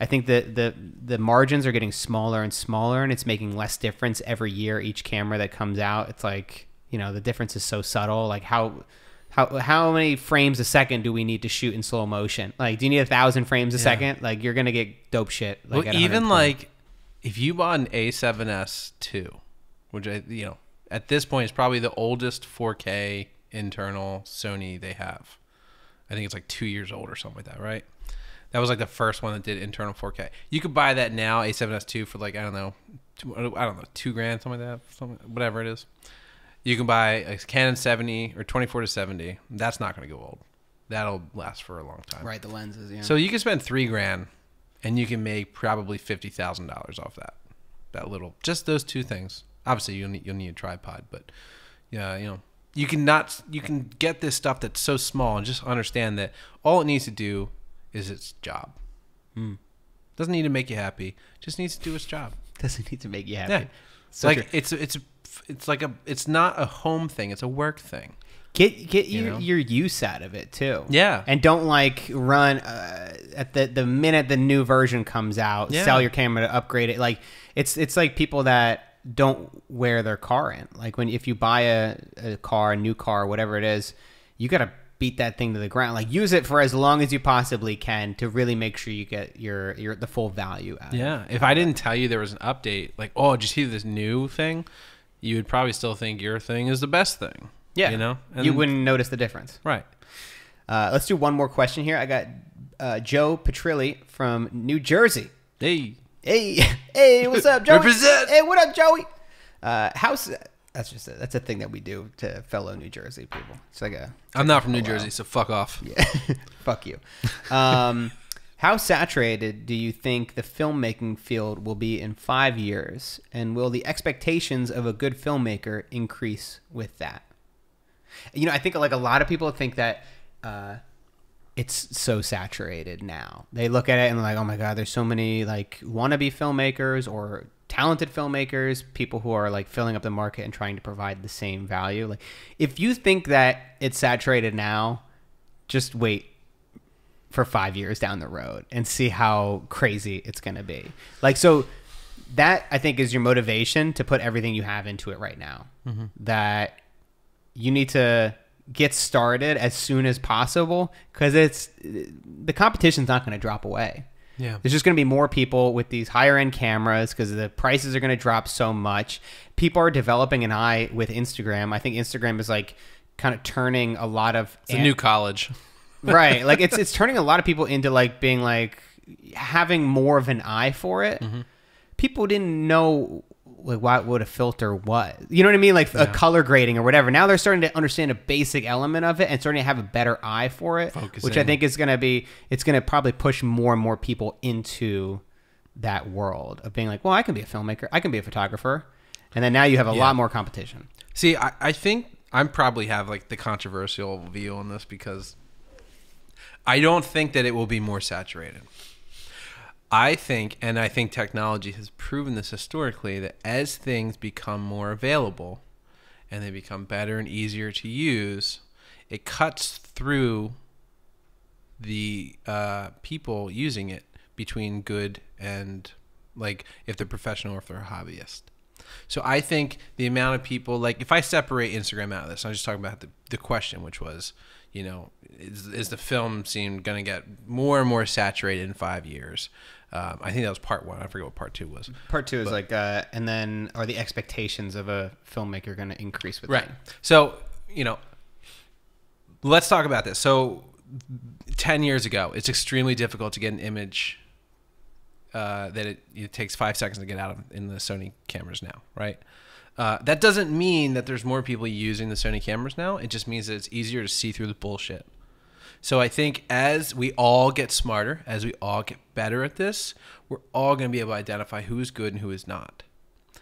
I think that the the margins are getting smaller and smaller, and it's making less difference every year. Each camera that comes out, it's like you know the difference is so subtle. Like how how how many frames a second do we need to shoot in slow motion? Like, do you need a thousand frames a Yeah. second? Like, you're gonna get dope shit. Like well, at even like if you bought an A7S two, which I you know at this point is probably the oldest 4K internal Sony they have. I think it's like two years old or something like that, right? That was like the first one that did internal 4K. You could buy that now, A7S two, for like I don't know, two, I don't know, two grand, something like that, something whatever it is. You can buy a Canon 70 or 24 to 70. That's not going to go old. That'll last for a long time. right the lenses. Yeah. So you can spend three grand, and you can make probably fifty thousand dollars off that. That little, just those two things. Obviously, you'll need you'll need a tripod, but yeah, you know, you can not you can get this stuff that's so small and just understand that all it needs to do is its job. Doesn't need to make you happy. Just needs to do its job. doesn't need to make you happy. Yeah, So like true. it's it's it's like a it's not a home thing. It's a work thing. get get You your, know? your use out of it too. Yeah. and don't like run uh, at the the minute the new version comes out. Yeah. Sell your camera to upgrade it. Like it's it's like people that don't wear their car in. Like when if you buy a, a car, a new car, whatever it is, you gotta beat that thing to the ground. Like use it for as long as you possibly can to really make sure you get your your the full value out. of it. Yeah. If I didn't tell you there was an update, like, oh, did you see this new thing? You would probably still think your thing is the best thing. Yeah, You know? you wouldn't notice the difference. Right. Uh, let's do one more question here. I got uh, Joe Petrilli from New Jersey. Hey. Hey, hey, what's up, Joey? Represent. Hey, what up, Joey? Uh, how's that's just a, that's a thing that we do to fellow New Jersey people. It's like a I'm not from New. Jersey, so fuck off. yeah, fuck you. Um, how saturated do you think the filmmaking field will be in five years, and will the expectations of a good filmmaker increase with that? You know, I think like a lot of people think that. Uh, it's so saturated now. They look at it and like, oh my god, there's so many like wannabe filmmakers or talented filmmakers, people who are like filling up the market and trying to provide the same value. Like, if you think that it's saturated now, just wait for five years down the road and see how crazy it's going to be. Like, so that I think is your motivation to put everything you have into it right now. Mm-hmm. That you need to get started as soon as possible because it's the competition's not going to drop away. Yeah. There's just going to be more people with these higher end cameras because the prices are going to drop so much. People are developing an eye with Instagram. I think Instagram is like kind of turning a lot of It's a new college. right like it's it's turning a lot of people into like being like having more of an eye for it, Mm-hmm. people didn't know like what what a filter was. You know what I mean? Like a color grading or whatever. Now they're starting to understand a basic element of it and starting to have a better eye for it, which I think is going to be it's going to probably push more and more people into that world of being like, well, I can be a filmmaker, I can be a photographer, and then now you have a lot more competition. See, I, I think I'm probably have like the controversial view on this because I don't think that it will be more saturated. I think, and I think technology has proven this historically, that as things become more available and they become better and easier to use, it cuts through the uh, people using it between good and like if they're professional or if they're a hobbyist. So I think the amount of people like if I separate Instagram out of this, I'm just talking about the, the question, which was, you know, is, is the film scene going to get more and more saturated in five years? Um, I think that was part one. I forget what part two was. Part two is like, uh, and then are the expectations of a filmmaker going to increase with Right. that? So, you know, let's talk about this. So, 10 years ago, it's extremely difficult to get an image uh, that it, it takes five seconds to get out of in the Sony cameras now, right? Uh, that doesn't mean that there's more people using the Sony cameras now. It just means that it's easier to see through the bullshit. So I think as we all get smarter, as we all get better at this, we're all going to be able to identify who is good and who is not.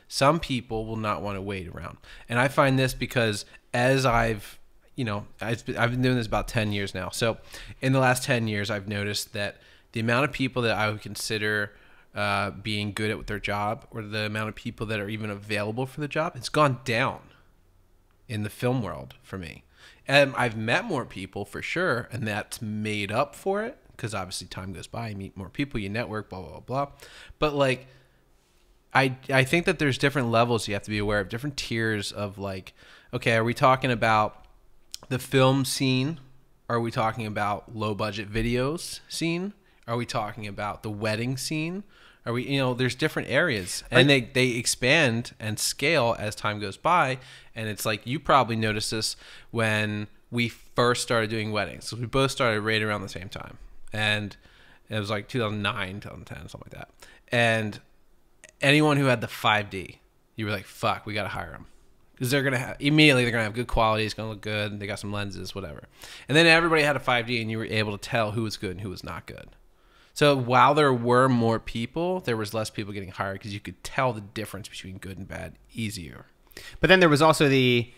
Some people will not want to wait around. And I find this because as I've, you know, I've been, doing this about 10 years now. So in the last 10 years, I've noticed that the amount of people that I would consider uh, being good at with their job or the amount of people that are even available for the job, it's gone down in the film world for me. And I've met more people for sure, and that's made up for it because obviously time goes by, you meet more people, you network, blah, blah, blah, blah. But like, I I think that there's different levels you have to be aware of, different tiers of like, okay, are we talking about the film scene? Are we talking about low budget videos scene? Are we talking about the wedding scene? Are we you know, there's different areas. And they, they expand and scale as time goes by. And it's like you probably noticed this when we first started doing weddings. So we both started right around the same time. And it was like 2009, 2010, something like that. And anyone who had the 5D, you were like, fuck, we got to hire them. Because they're going to have, immediately, they're going to have good quality. It's going to look good. They got some lenses, whatever. And then everybody had a 5D, and you were able to tell who was good and who was not good. So while there were more people, there was less people getting hired because you could tell the difference between good and bad easier. But then there was also the,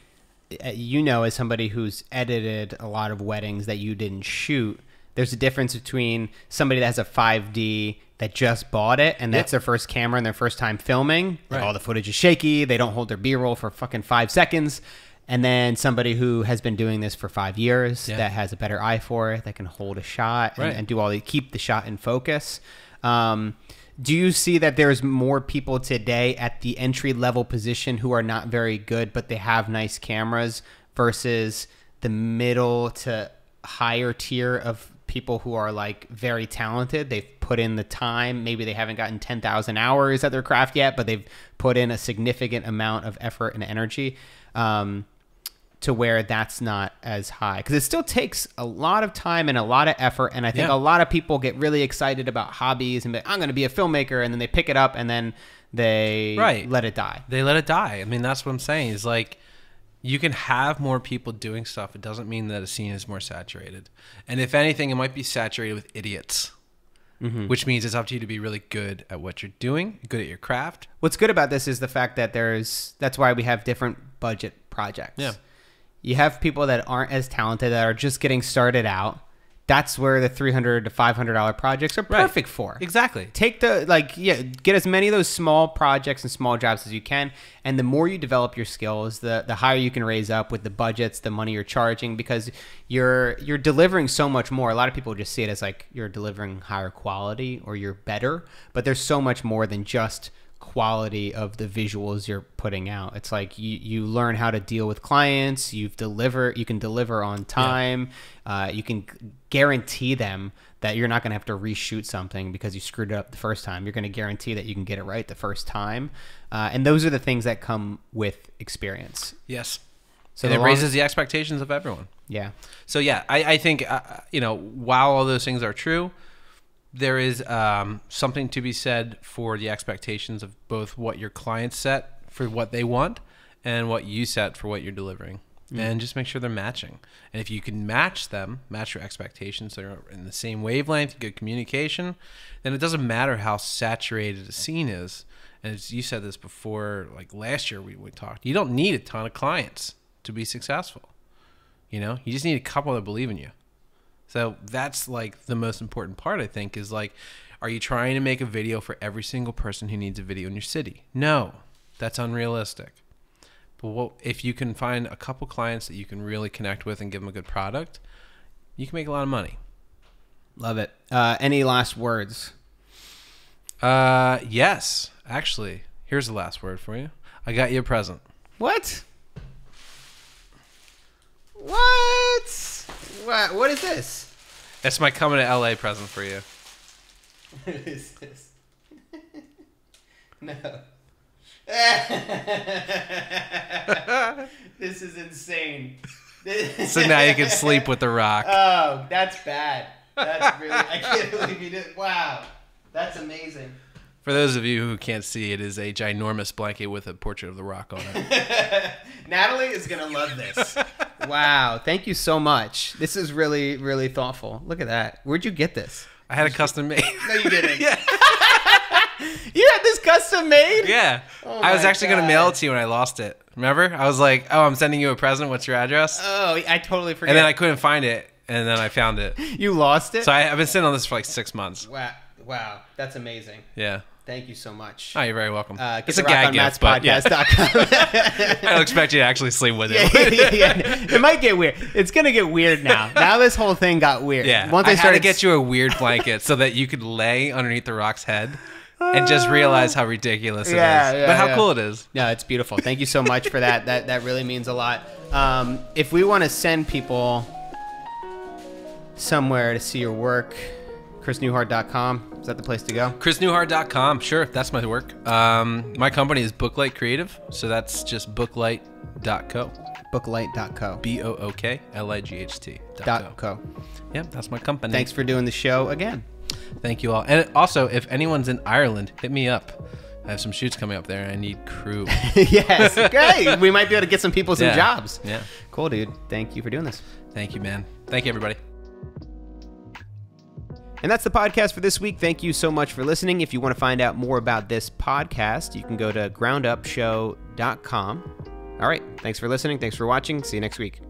uh, you know, as somebody who's edited a lot of weddings that you didn't shoot, there's a difference between somebody that has a 5D that just bought it and that's Yep. their first camera and their first time filming. Like, all the footage is shaky. They don't hold their B roll for fucking five seconds. And then somebody who has been doing this for five years Yeah. that has a better eye for it, that can hold a shot and, Right. and do all the keep the shot in focus. Um, do you see that there's more people today at the entry level position who are not very good, but they have nice cameras versus the middle to higher tier of people who are like very talented? They've put in the time. Maybe they haven't gotten 10,000 hours at their craft yet, but they've put in a significant amount of effort and energy. Um, to where that's not as high because it still takes a lot of time and a lot of effort and i think Yeah. a lot of people get really excited about hobbies and be, i'm going to be a filmmaker and then they pick it up and then they Right. let it die They let it die. I mean, that's what I'm saying. Is like you can have more people doing stuff. It doesn't mean that a scene is more saturated. And if anything, it might be saturated with idiots. Mm-hmm. Which means it's up to you to be really good at what you're doing, good at your craft. what's good about this is the fact that there's that's why we have different budget projects Yeah. You have people that aren't as talented that are just getting started out that's where the 300 to 500 dollar projects are Right. perfect for Exactly. take the like yeah get as many of those small projects and small jobs as you can and the more you develop your skills the the higher you can raise up with the budgets the money you're charging because you're you're delivering so much more a lot of people just see it as like you're delivering higher quality or you're better but there's so much more than just quality of the visuals you're putting out it's like you you learn how to deal with clients you've deliver you can deliver on time uh, you can guarantee them that you're not going to have to reshoot something because you screwed it up the first time. You're going to guarantee that you can get it right the first time. Uh, and those are the things that come with experience. Yes. So it long- raises the expectations of everyone. Yeah. So yeah, I, I think uh, you know while all those things are true, there is um, something to be said for the expectations of both what your clients set for what they want and what you set for what you're delivering. And just make sure they're matching. And if you can match them, match your expectations, so they're in the same wavelength, good communication, then it doesn't matter how saturated a scene is. And as you said this before, like last year we, we talked, you don't need a ton of clients to be successful. You know, you just need a couple that believe in you. So that's like the most important part, I think, is like, are you trying to make a video for every single person who needs a video in your city? No, that's unrealistic. But what, if you can find a couple clients that you can really connect with and give them a good product, you can make a lot of money. Love it. Uh, any last words? Uh, yes, actually, here's the last word for you. I got you a present. What? What? What? What is this? It's my coming to LA present for you. What is this? no. this is insane. So now you can sleep with the rock. Oh, that's bad. That's really. I can't believe you did. Wow, that's amazing. For those of you who can't see, it is a ginormous blanket with a portrait of the rock on it. Natalie is gonna love this. wow, thank you so much. This is really, really thoughtful. Look at that. Where'd you get this? I had a custom made. No, you didn't. yeah. You had this custom made? Yeah. Oh I was actually going to mail it to you when I lost it. Remember? I was like, oh, I'm sending you a present. What's your address? Oh, I totally forgot. and then I couldn't find it. And then I found it. you lost it. So I, I've been sitting on this for like six months. wow, wow, that's amazing. Yeah. Thank you so much. Oh, you're very welcome. Uh, it's a gag on gift, but yeah. I don't expect you to actually sleep with yeah, it. yeah, yeah. It might get weird. It's gonna get weird now. Now this whole thing got weird. Yeah. Once I, I started to get you a weird blanket so that you could lay underneath the rock's head and just realize how ridiculous it is. Yeah, yeah, but how yeah. cool it is. Yeah, it's beautiful. Thank you so much for that. That that really means a lot. Um, if we want to send people somewhere to see your work, chrisnewhard.com. Is that the place to go? ChrisNewhard.com. Sure, that's my work. Um, my company is Booklight Creative, so that's just booklight.co. Booklight.co. B O O K L I G H T. Dot co. Yep, that's my company. Thanks for doing the show again. Thank you all. And also, if anyone's in Ireland, hit me up. I have some shoots coming up there. and I need crew. yes. Great. We might be able to get some people some Yeah. jobs. Yeah. Cool, dude. Thank you for doing this. Thank you, man. Thank you, everybody. And that's the podcast for this week. Thank you so much for listening. If you want to find out more about this podcast, you can go to groundupshow.com. All right. Thanks for listening. Thanks for watching. See you next week.